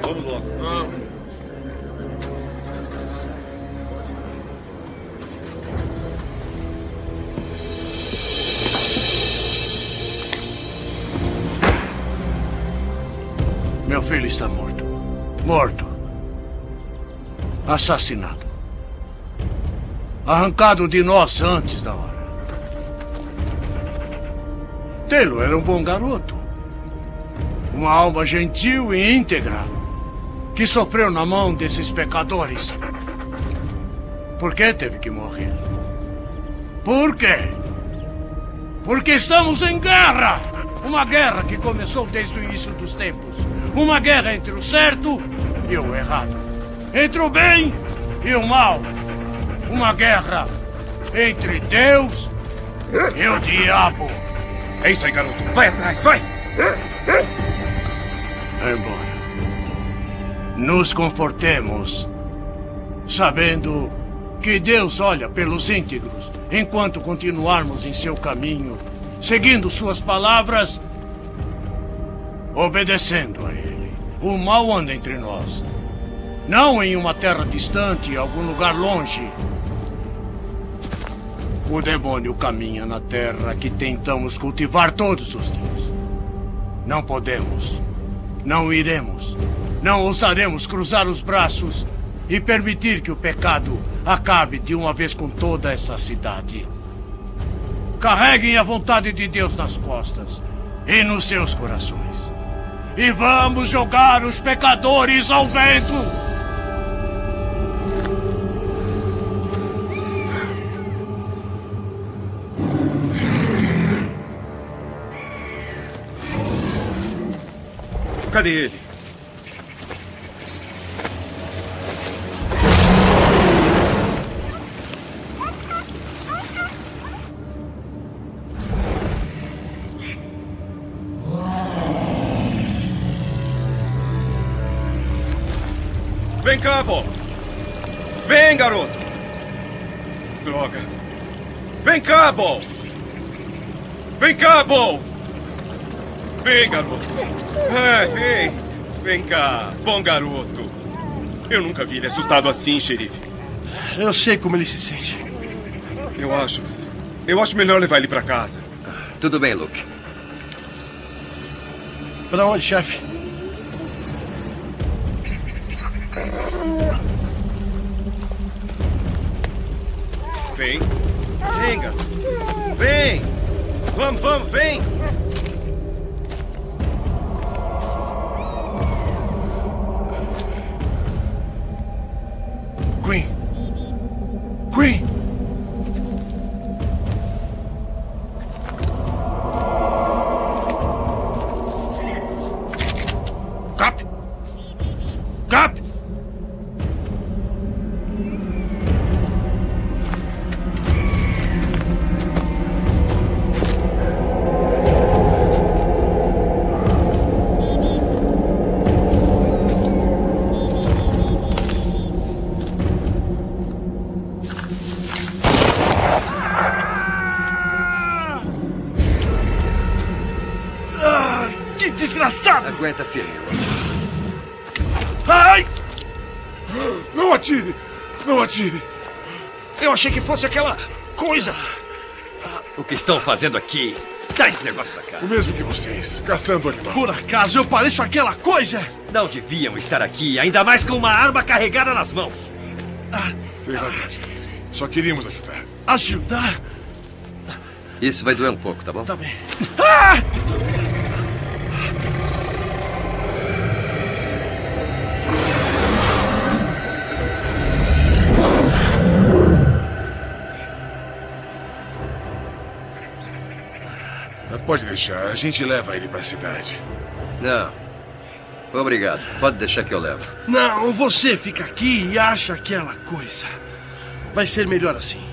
Vamos logo. Meu filho está morto. Morto. Assassinado. Arrancado de nós antes da hora. Taylor era um bom garoto. Uma alma gentil e íntegra. Que sofreu na mão desses pecadores. Por que teve que morrer? Por quê? Porque estamos em guerra! Uma guerra que começou desde o início dos tempos. Uma guerra entre o certo e o errado. Entre o bem e o mal. Uma guerra entre Deus e o diabo. É isso aí, garoto. Vai atrás, vai. Embora. Nos confortemos, sabendo que Deus olha pelos íntegros enquanto continuarmos em seu caminho, seguindo suas palavras, obedecendo a Ele. O mal anda entre nós. Não em uma terra distante, algum lugar longe. O demônio caminha na terra que tentamos cultivar todos os dias. Não podemos. Não iremos. Não ousaremos cruzar os braços e permitir que o pecado acabe de uma vez com toda essa cidade. Carreguem a vontade de Deus nas costas e nos seus corações. E vamos jogar os pecadores ao vento! Cadê ele? Vem cá, Bob. Vem, garoto. Droga. Vem cá, Bob. Vem cá, Bob. Vem, garoto. É, vem. Vem cá. Bom garoto. Eu nunca vi ele assustado assim, xerife. Eu sei como ele se sente. Eu acho. Eu acho melhor levar ele pra casa. Tudo bem, Luke. Pra onde, chefe? Vem. Vem, garoto. Vem. Vamos, vamos, vem. Aguenta firme, Ai! Não atire! Não atire! Eu achei que fosse aquela coisa. O que estão fazendo aqui? Dá esse negócio pra cá. O mesmo que vocês, caçando animal. Por acaso eu pareço aquela coisa? Não deviam estar aqui, ainda mais com uma arma carregada nas mãos. Tem razão, xerife. Só queríamos ajudar. Ajudar? Isso vai doer um pouco, tá bom? Tá bem. Ah! Deixar, a gente leva ele pra cidade. Não. Obrigado. Pode deixar que eu levo. Não, você fica aqui e acha aquela coisa. Vai ser melhor assim.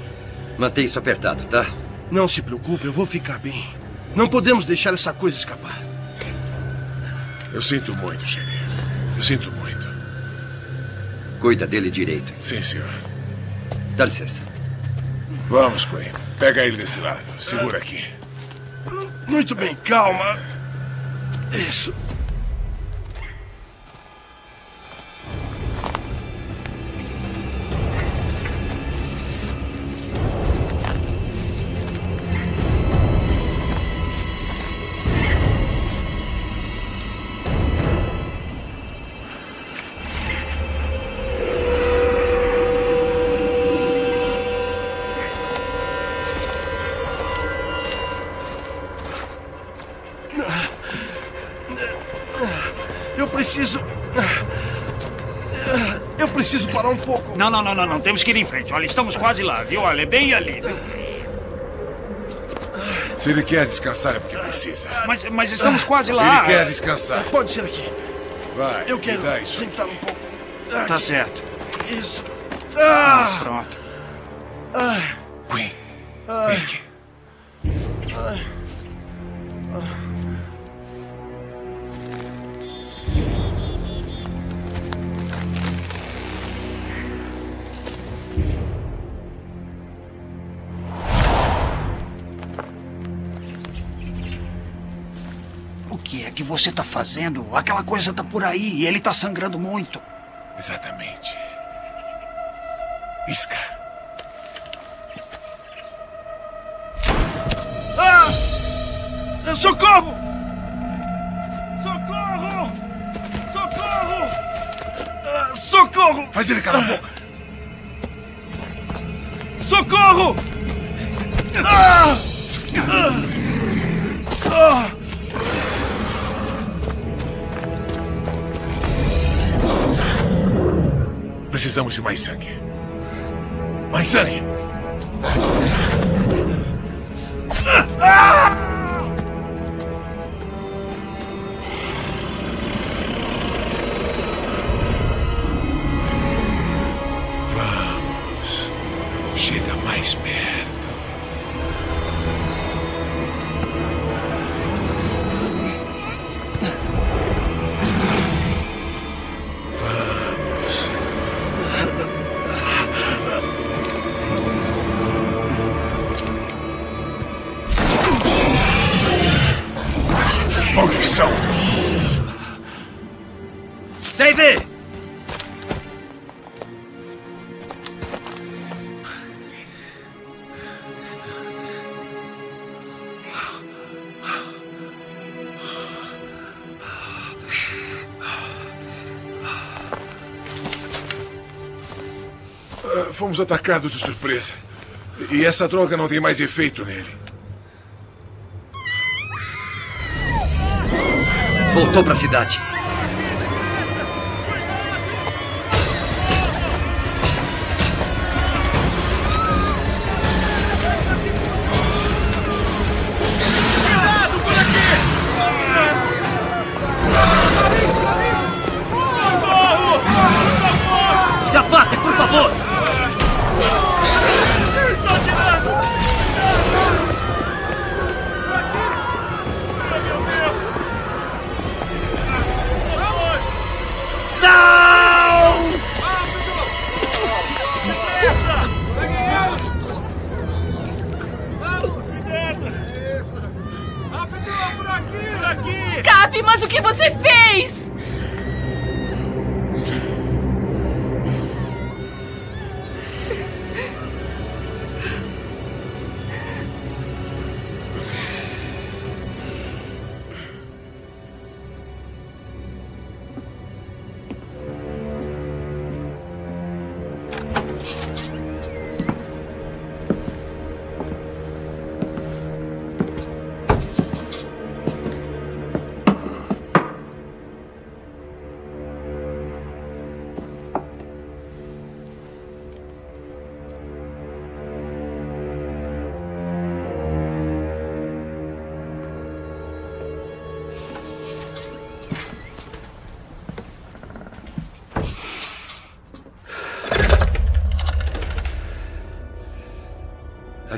Mantém isso apertado, tá? Não se preocupe, eu vou ficar bem. Não podemos deixar essa coisa escapar. Eu sinto muito, xerife. Eu sinto muito. Cuida dele direito. Sim, senhor. Dá licença. Vamos, Queen. Pega ele desse lado. Segura aqui. Muito bem, calma. Isso. Eu preciso parar um pouco. Não, não, não, não, não. Temos que ir em frente. Olha, estamos quase lá, viu? Olha, é bem ali. Se ele quer descansar é porque precisa. Mas, mas estamos quase lá. Ele quer descansar. Pode ser aqui. Vai. Eu quero me dá isso. sentar um pouco. Tá Aqui. certo. Isso. Ah! Pronto. Ai. Você tá fazendo? Aquela coisa tá por aí e ele tá sangrando muito. Exatamente. Pisca. Ah! Socorro! Socorro! Socorro! Ah, socorro! Faz ele calar a boca. Socorro! Ah! Ah! Precisamos de mais sangue. Mais sangue. Fomos atacados de surpresa. E essa droga não tem mais efeito nele. Voltou pra cidade.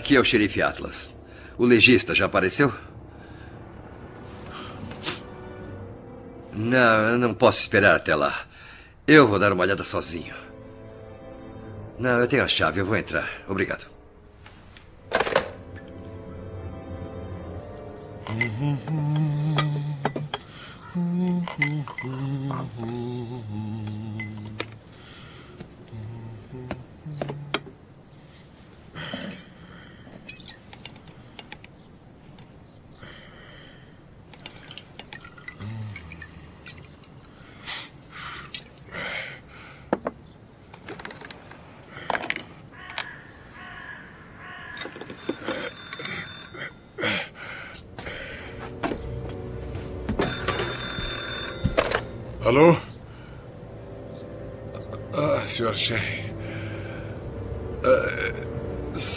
Aqui é o xerife Atlas. O legista já apareceu? Não, eu não posso esperar até lá. Eu vou dar uma olhada sozinho. Não, eu tenho a chave, eu vou entrar. Obrigado. Alô?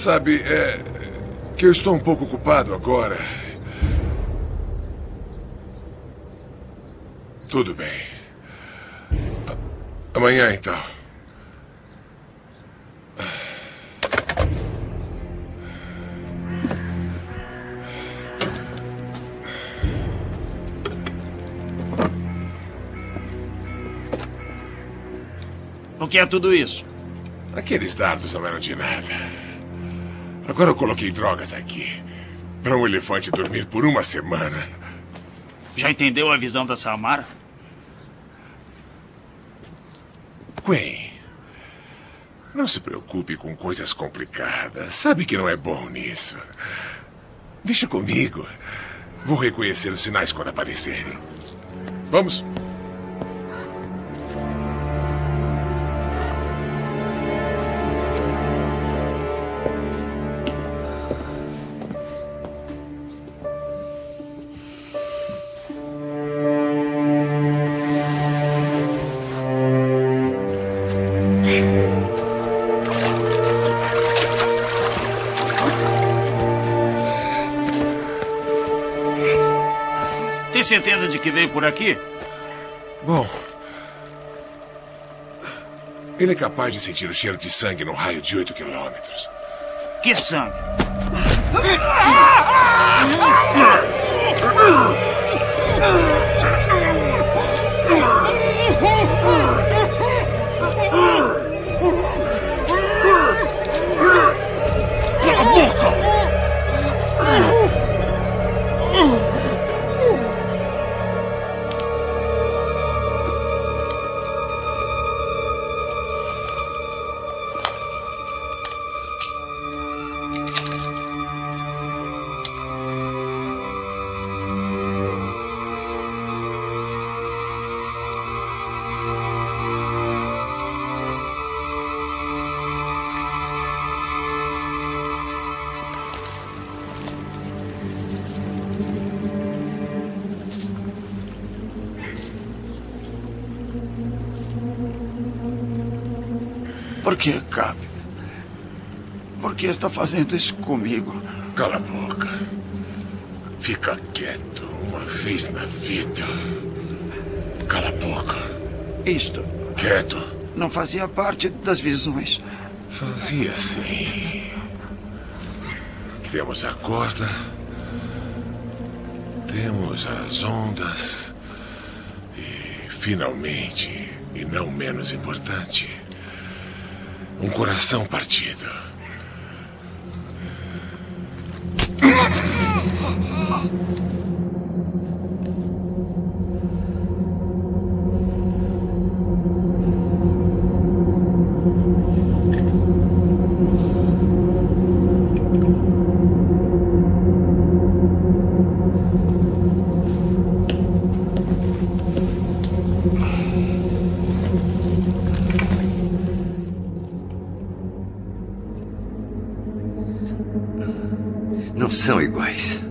Sabe, é que eu estou um pouco ocupado agora. Tudo bem. Amanhã, então. O que é tudo isso? Aqueles dardos não eram de nada. Agora eu coloquei drogas aqui. Para um elefante dormir por uma semana. Já entendeu a visão da Samara? Gwen, não se preocupe com coisas complicadas. Sabe que não é bom nisso. Deixa comigo. Vou reconhecer os sinais quando aparecerem. Vamos. Certeza de que veio por aqui? Bom. Ele é capaz de sentir o cheiro de sangue no raio de 8 quilômetros. Que sangue? Cala que está fazendo isso comigo? Cala a boca. Fica quieto uma vez na vida. Cala a boca. Isto Quieto. não fazia parte das visões. Fazia sim. Temos a corda. Temos as ondas. E, finalmente, e não menos importante, um coração partido. Não são iguais.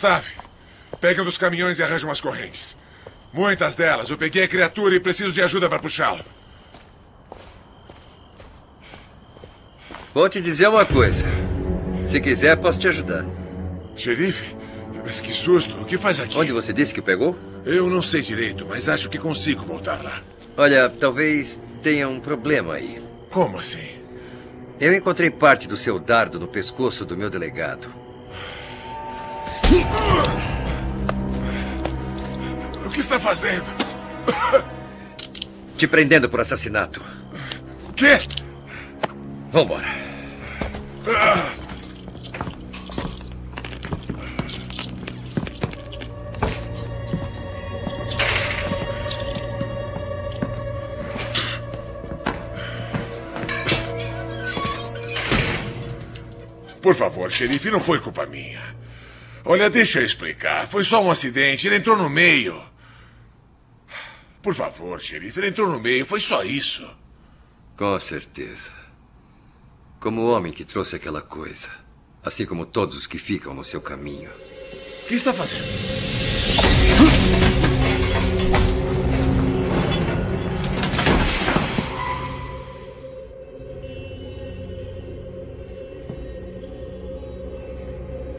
Gustave, pega um dos caminhões e arranja umas correntes. Muitas delas. Eu peguei a criatura e preciso de ajuda para puxá-lo. Vou te dizer uma coisa. Se quiser, posso te ajudar. Xerife? Mas que susto. O que faz aqui? Onde você disse que pegou? Eu não sei direito, mas acho que consigo voltar lá. Olha, talvez tenha um problema aí. Como assim? Eu encontrei parte do seu dardo no pescoço do meu delegado. O que está fazendo? Te prendendo por assassinato. Quê? Vambora. Ah! Por favor, xerife, não foi culpa minha. Olha, deixa eu explicar. Foi só um acidente. Ele entrou no meio. Por favor, xerife, ele entrou no meio. Foi só isso. Com certeza. Como o homem que trouxe aquela coisa. Assim como todos os que ficam no seu caminho. O que está fazendo?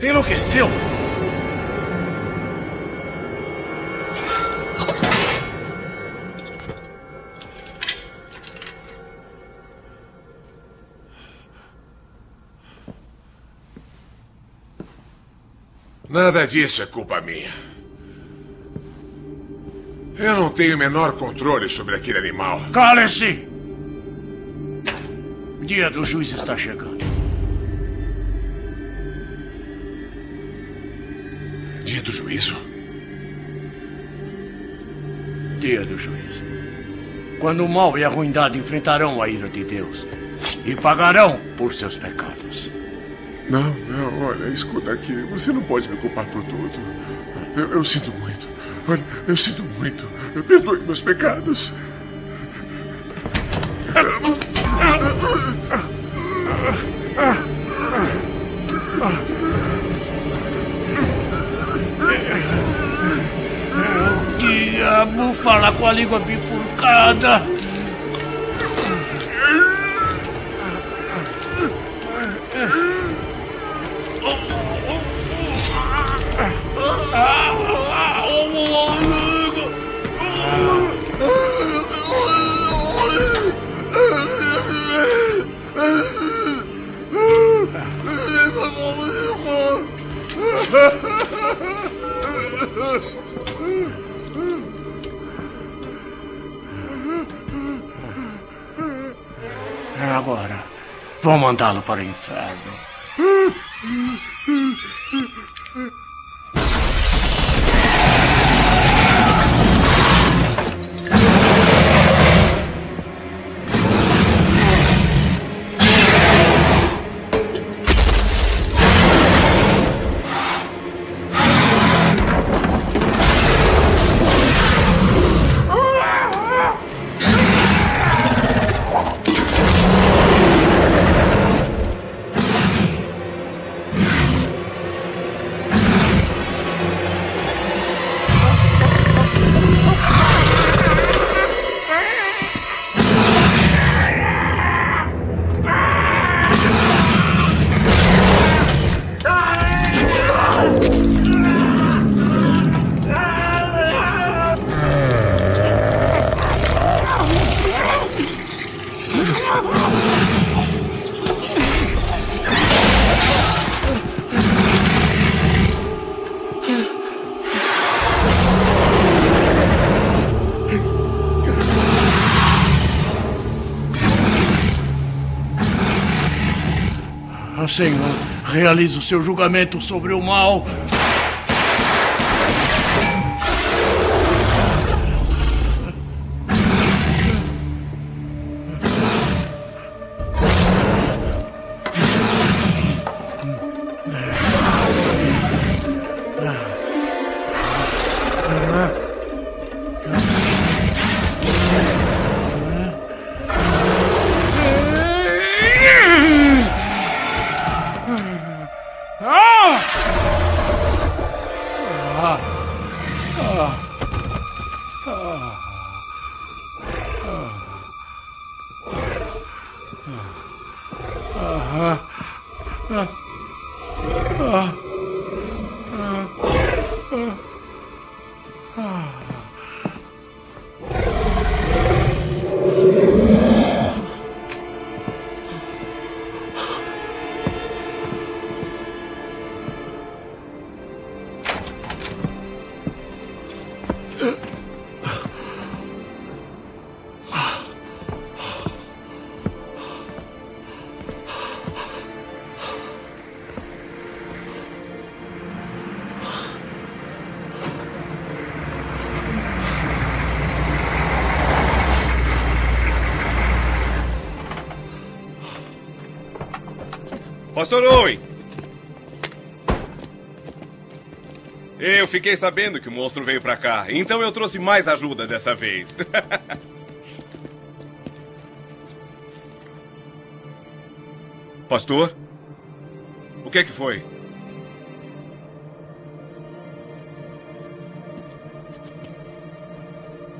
Enlouqueceu? Nada disso é culpa minha. Eu não tenho o menor controle sobre aquele animal. Cale-se! O dia do juiz está chegando. Dia do juízo? Dia do juiz. Quando o mal e a ruindade enfrentarão a ira de Deus e pagarão por seus pecados. Não, não, olha, escuta aqui. Você não pode me culpar por tudo. Eu, eu sinto muito. Olha, eu sinto muito. Perdoe meus pecados. É o diabo fala com a língua bifurcada. agora. Vou mandá-lo para o inferno. Senhor, realize o seu julgamento sobre o mal. Pastor Owen! Eu fiquei sabendo que o monstro veio pra cá, então eu trouxe mais ajuda dessa vez. Pastor? O que é que foi?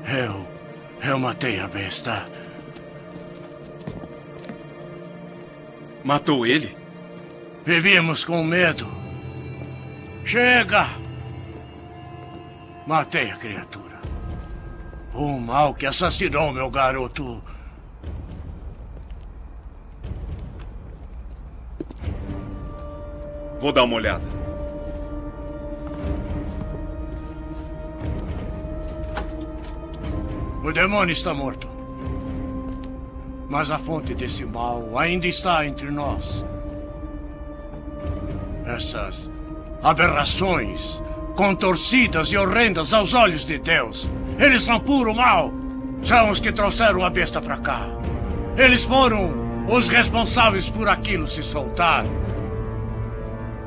Eu. Eu matei a besta. Matou ele? Vivíamos com medo. Chega! Matei a criatura. O mal que assassinou meu garoto. Vou dar uma olhada. O demônio está morto. Mas a fonte desse mal ainda está entre nós. Essas aberrações, contorcidas e horrendas aos olhos de Deus, eles são puro mal. São os que trouxeram a besta para cá. Eles foram os responsáveis por aquilo se soltar.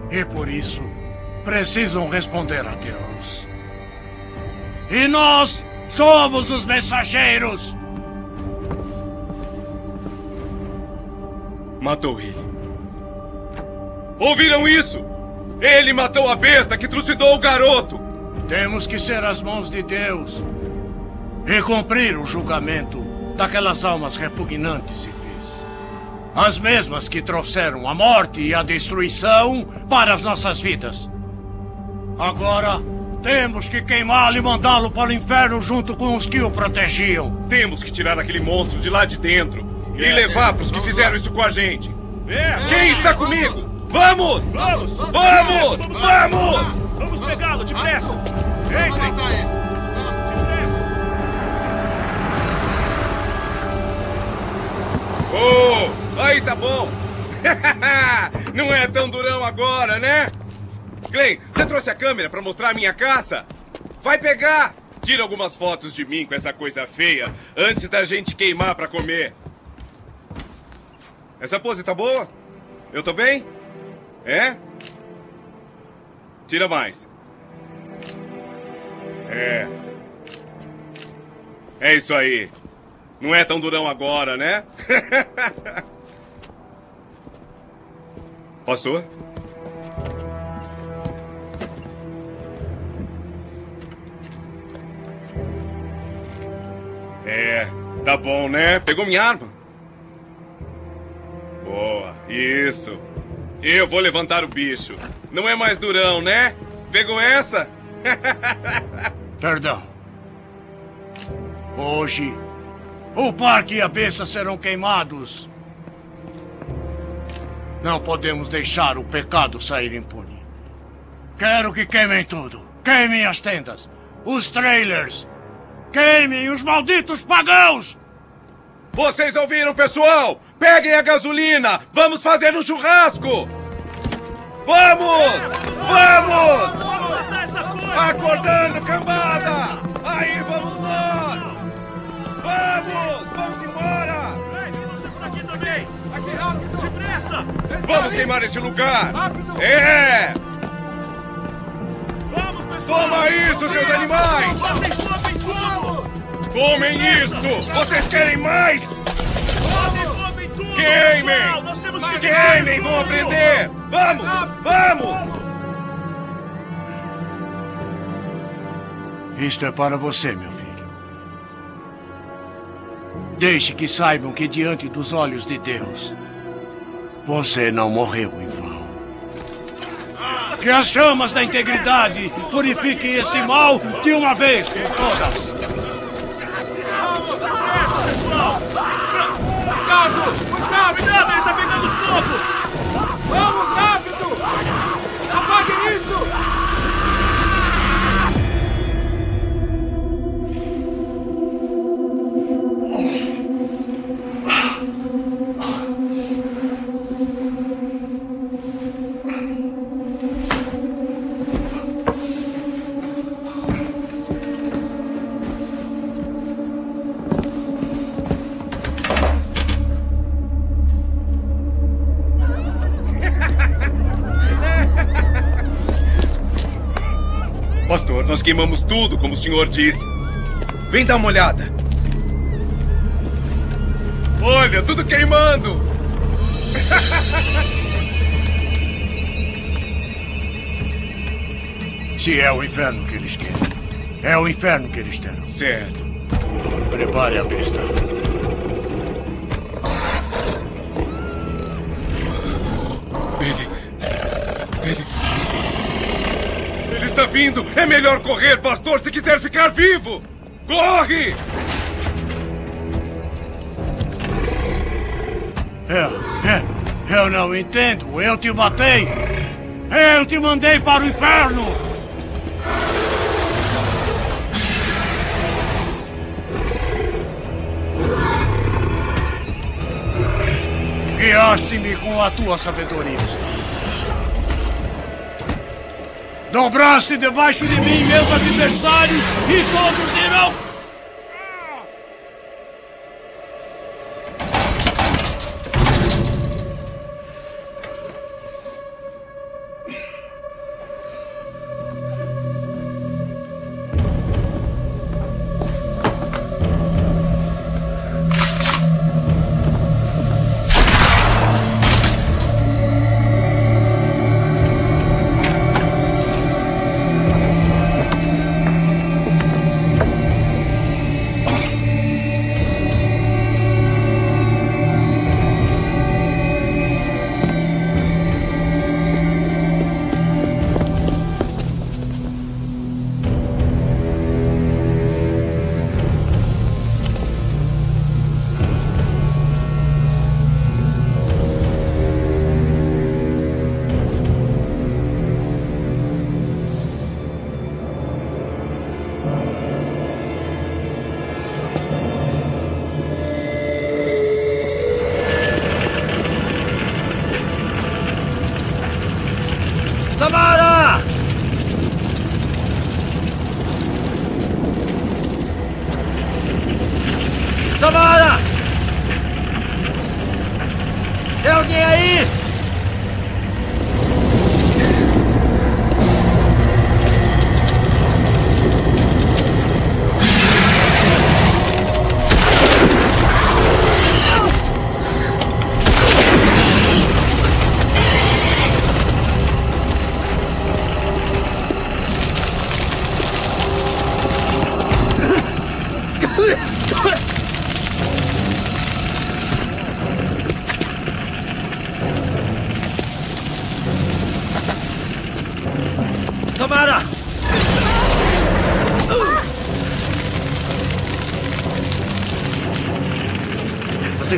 E por isso precisam responder a Deus. E nós somos os mensageiros. Matou ele. Ouviram isso? Ele matou a besta que trucidou o garoto. Temos que ser as mãos de Deus e cumprir o julgamento daquelas almas repugnantes e vis. As mesmas que trouxeram a morte e a destruição para as nossas vidas. Agora temos que queimá-lo e mandá-lo para o inferno junto com os que o protegiam. Temos que tirar aquele monstro de lá de dentro e levar para os que fizeram isso com a gente. Quem está comigo? Vamos! Vamos! Vamos! Vamos! Vamos pegá-lo, depressa! Entrem! Oh, aí tá bom. Não é tão durão agora, né? Glenn, você trouxe a câmera pra mostrar a minha caça? Vai pegar! Tira algumas fotos de mim com essa coisa feia antes da gente queimar pra comer. Essa pose tá boa? Eu tô bem? É? Tira mais. É. É isso aí. Não é tão durão agora, né? Pastor? É, tá bom, né? Pegou minha arma? Boa, isso. Eu vou levantar o bicho. Não é mais durão, né? Pegou essa? Perdão. Hoje, o parque e a besta serão queimados. Não podemos deixar o pecado sair impune. Quero que queimem tudo. Queimem as tendas, os trailers. Queimem os malditos pagãos! Vocês ouviram, pessoal? Peguem a gasolina! Vamos fazer um churrasco! Vamos! Vamos! Acordando, cambada! Aí vamos nós! Vamos! Vamos embora! Você por aqui também! Aqui rápido! Depressa! Vamos queimar esse lugar! É! Toma isso, seus animais! Tomem isso! Vocês querem mais? Queimem! Queimem! Vão aprender! Vamos! Vamos! Isto é para você, meu filho. Deixe que saibam que diante dos olhos de Deus, você não morreu em vão. Que as chamas da integridade purifiquem esse mal de uma vez por todas. Cuidado! Cuidado! Cuidado! Ele tá pegando fogo! Vamos, rápido! Nós queimamos tudo, como o senhor disse. Vem dar uma olhada. Olha, tudo queimando! Se é o inferno que eles querem, é o inferno que eles terão. Certo. Prepare a besta. Está vindo! É melhor correr, pastor, se quiser ficar vivo! Corre! É, é, eu não entendo. Eu te matei. Eu te mandei para o inferno. Guiaste-me com a tua sabedoria. Dobraste debaixo de mim meus adversários e todos irão.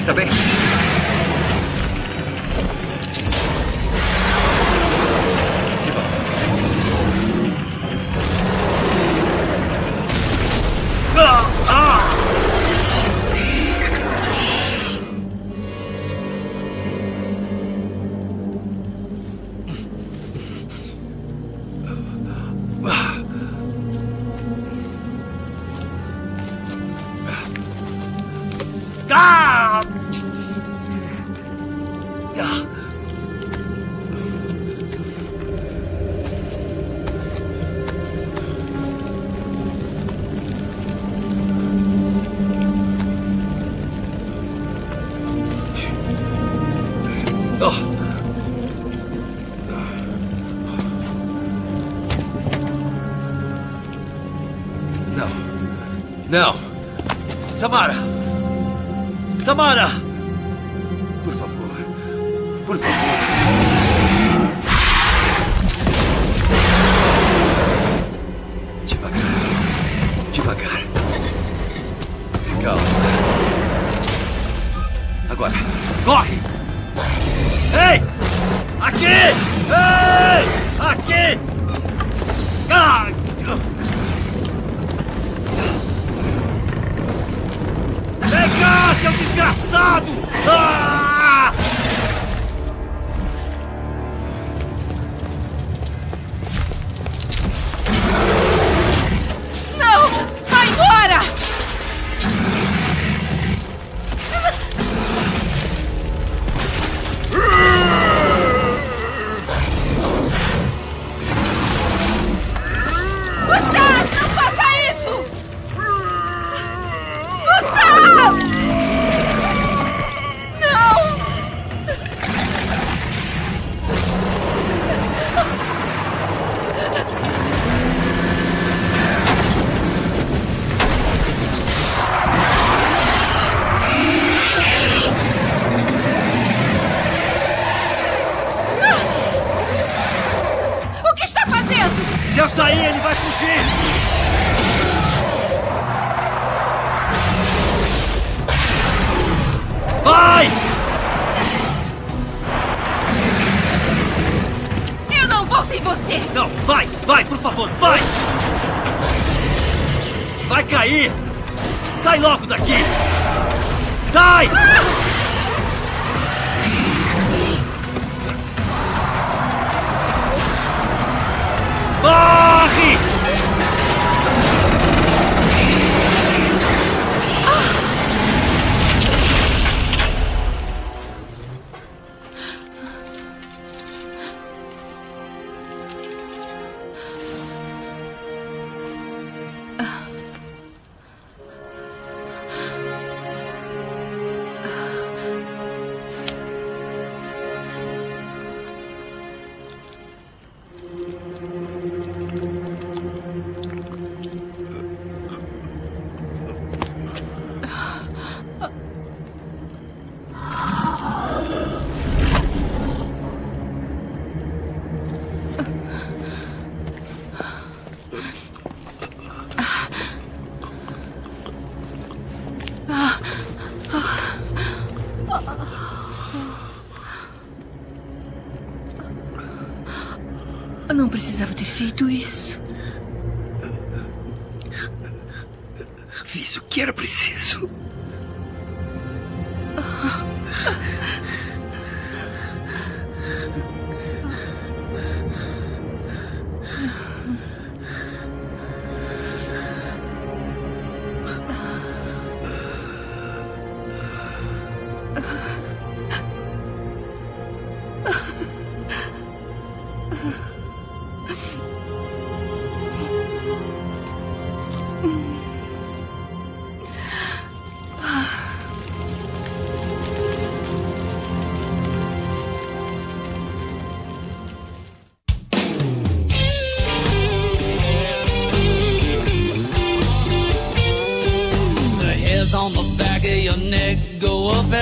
Você está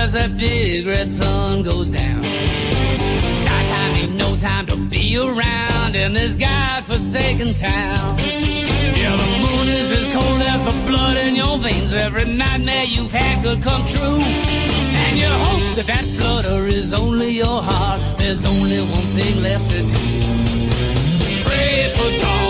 as that big red sun goes down. Night time ain't no time to be around in this godforsaken town. Yeah, the moon is as cold as the blood in your veins. Every nightmare you've had could come true. And you hope that that flutter is only your heart. There's only one thing left to do. Pray for dawn,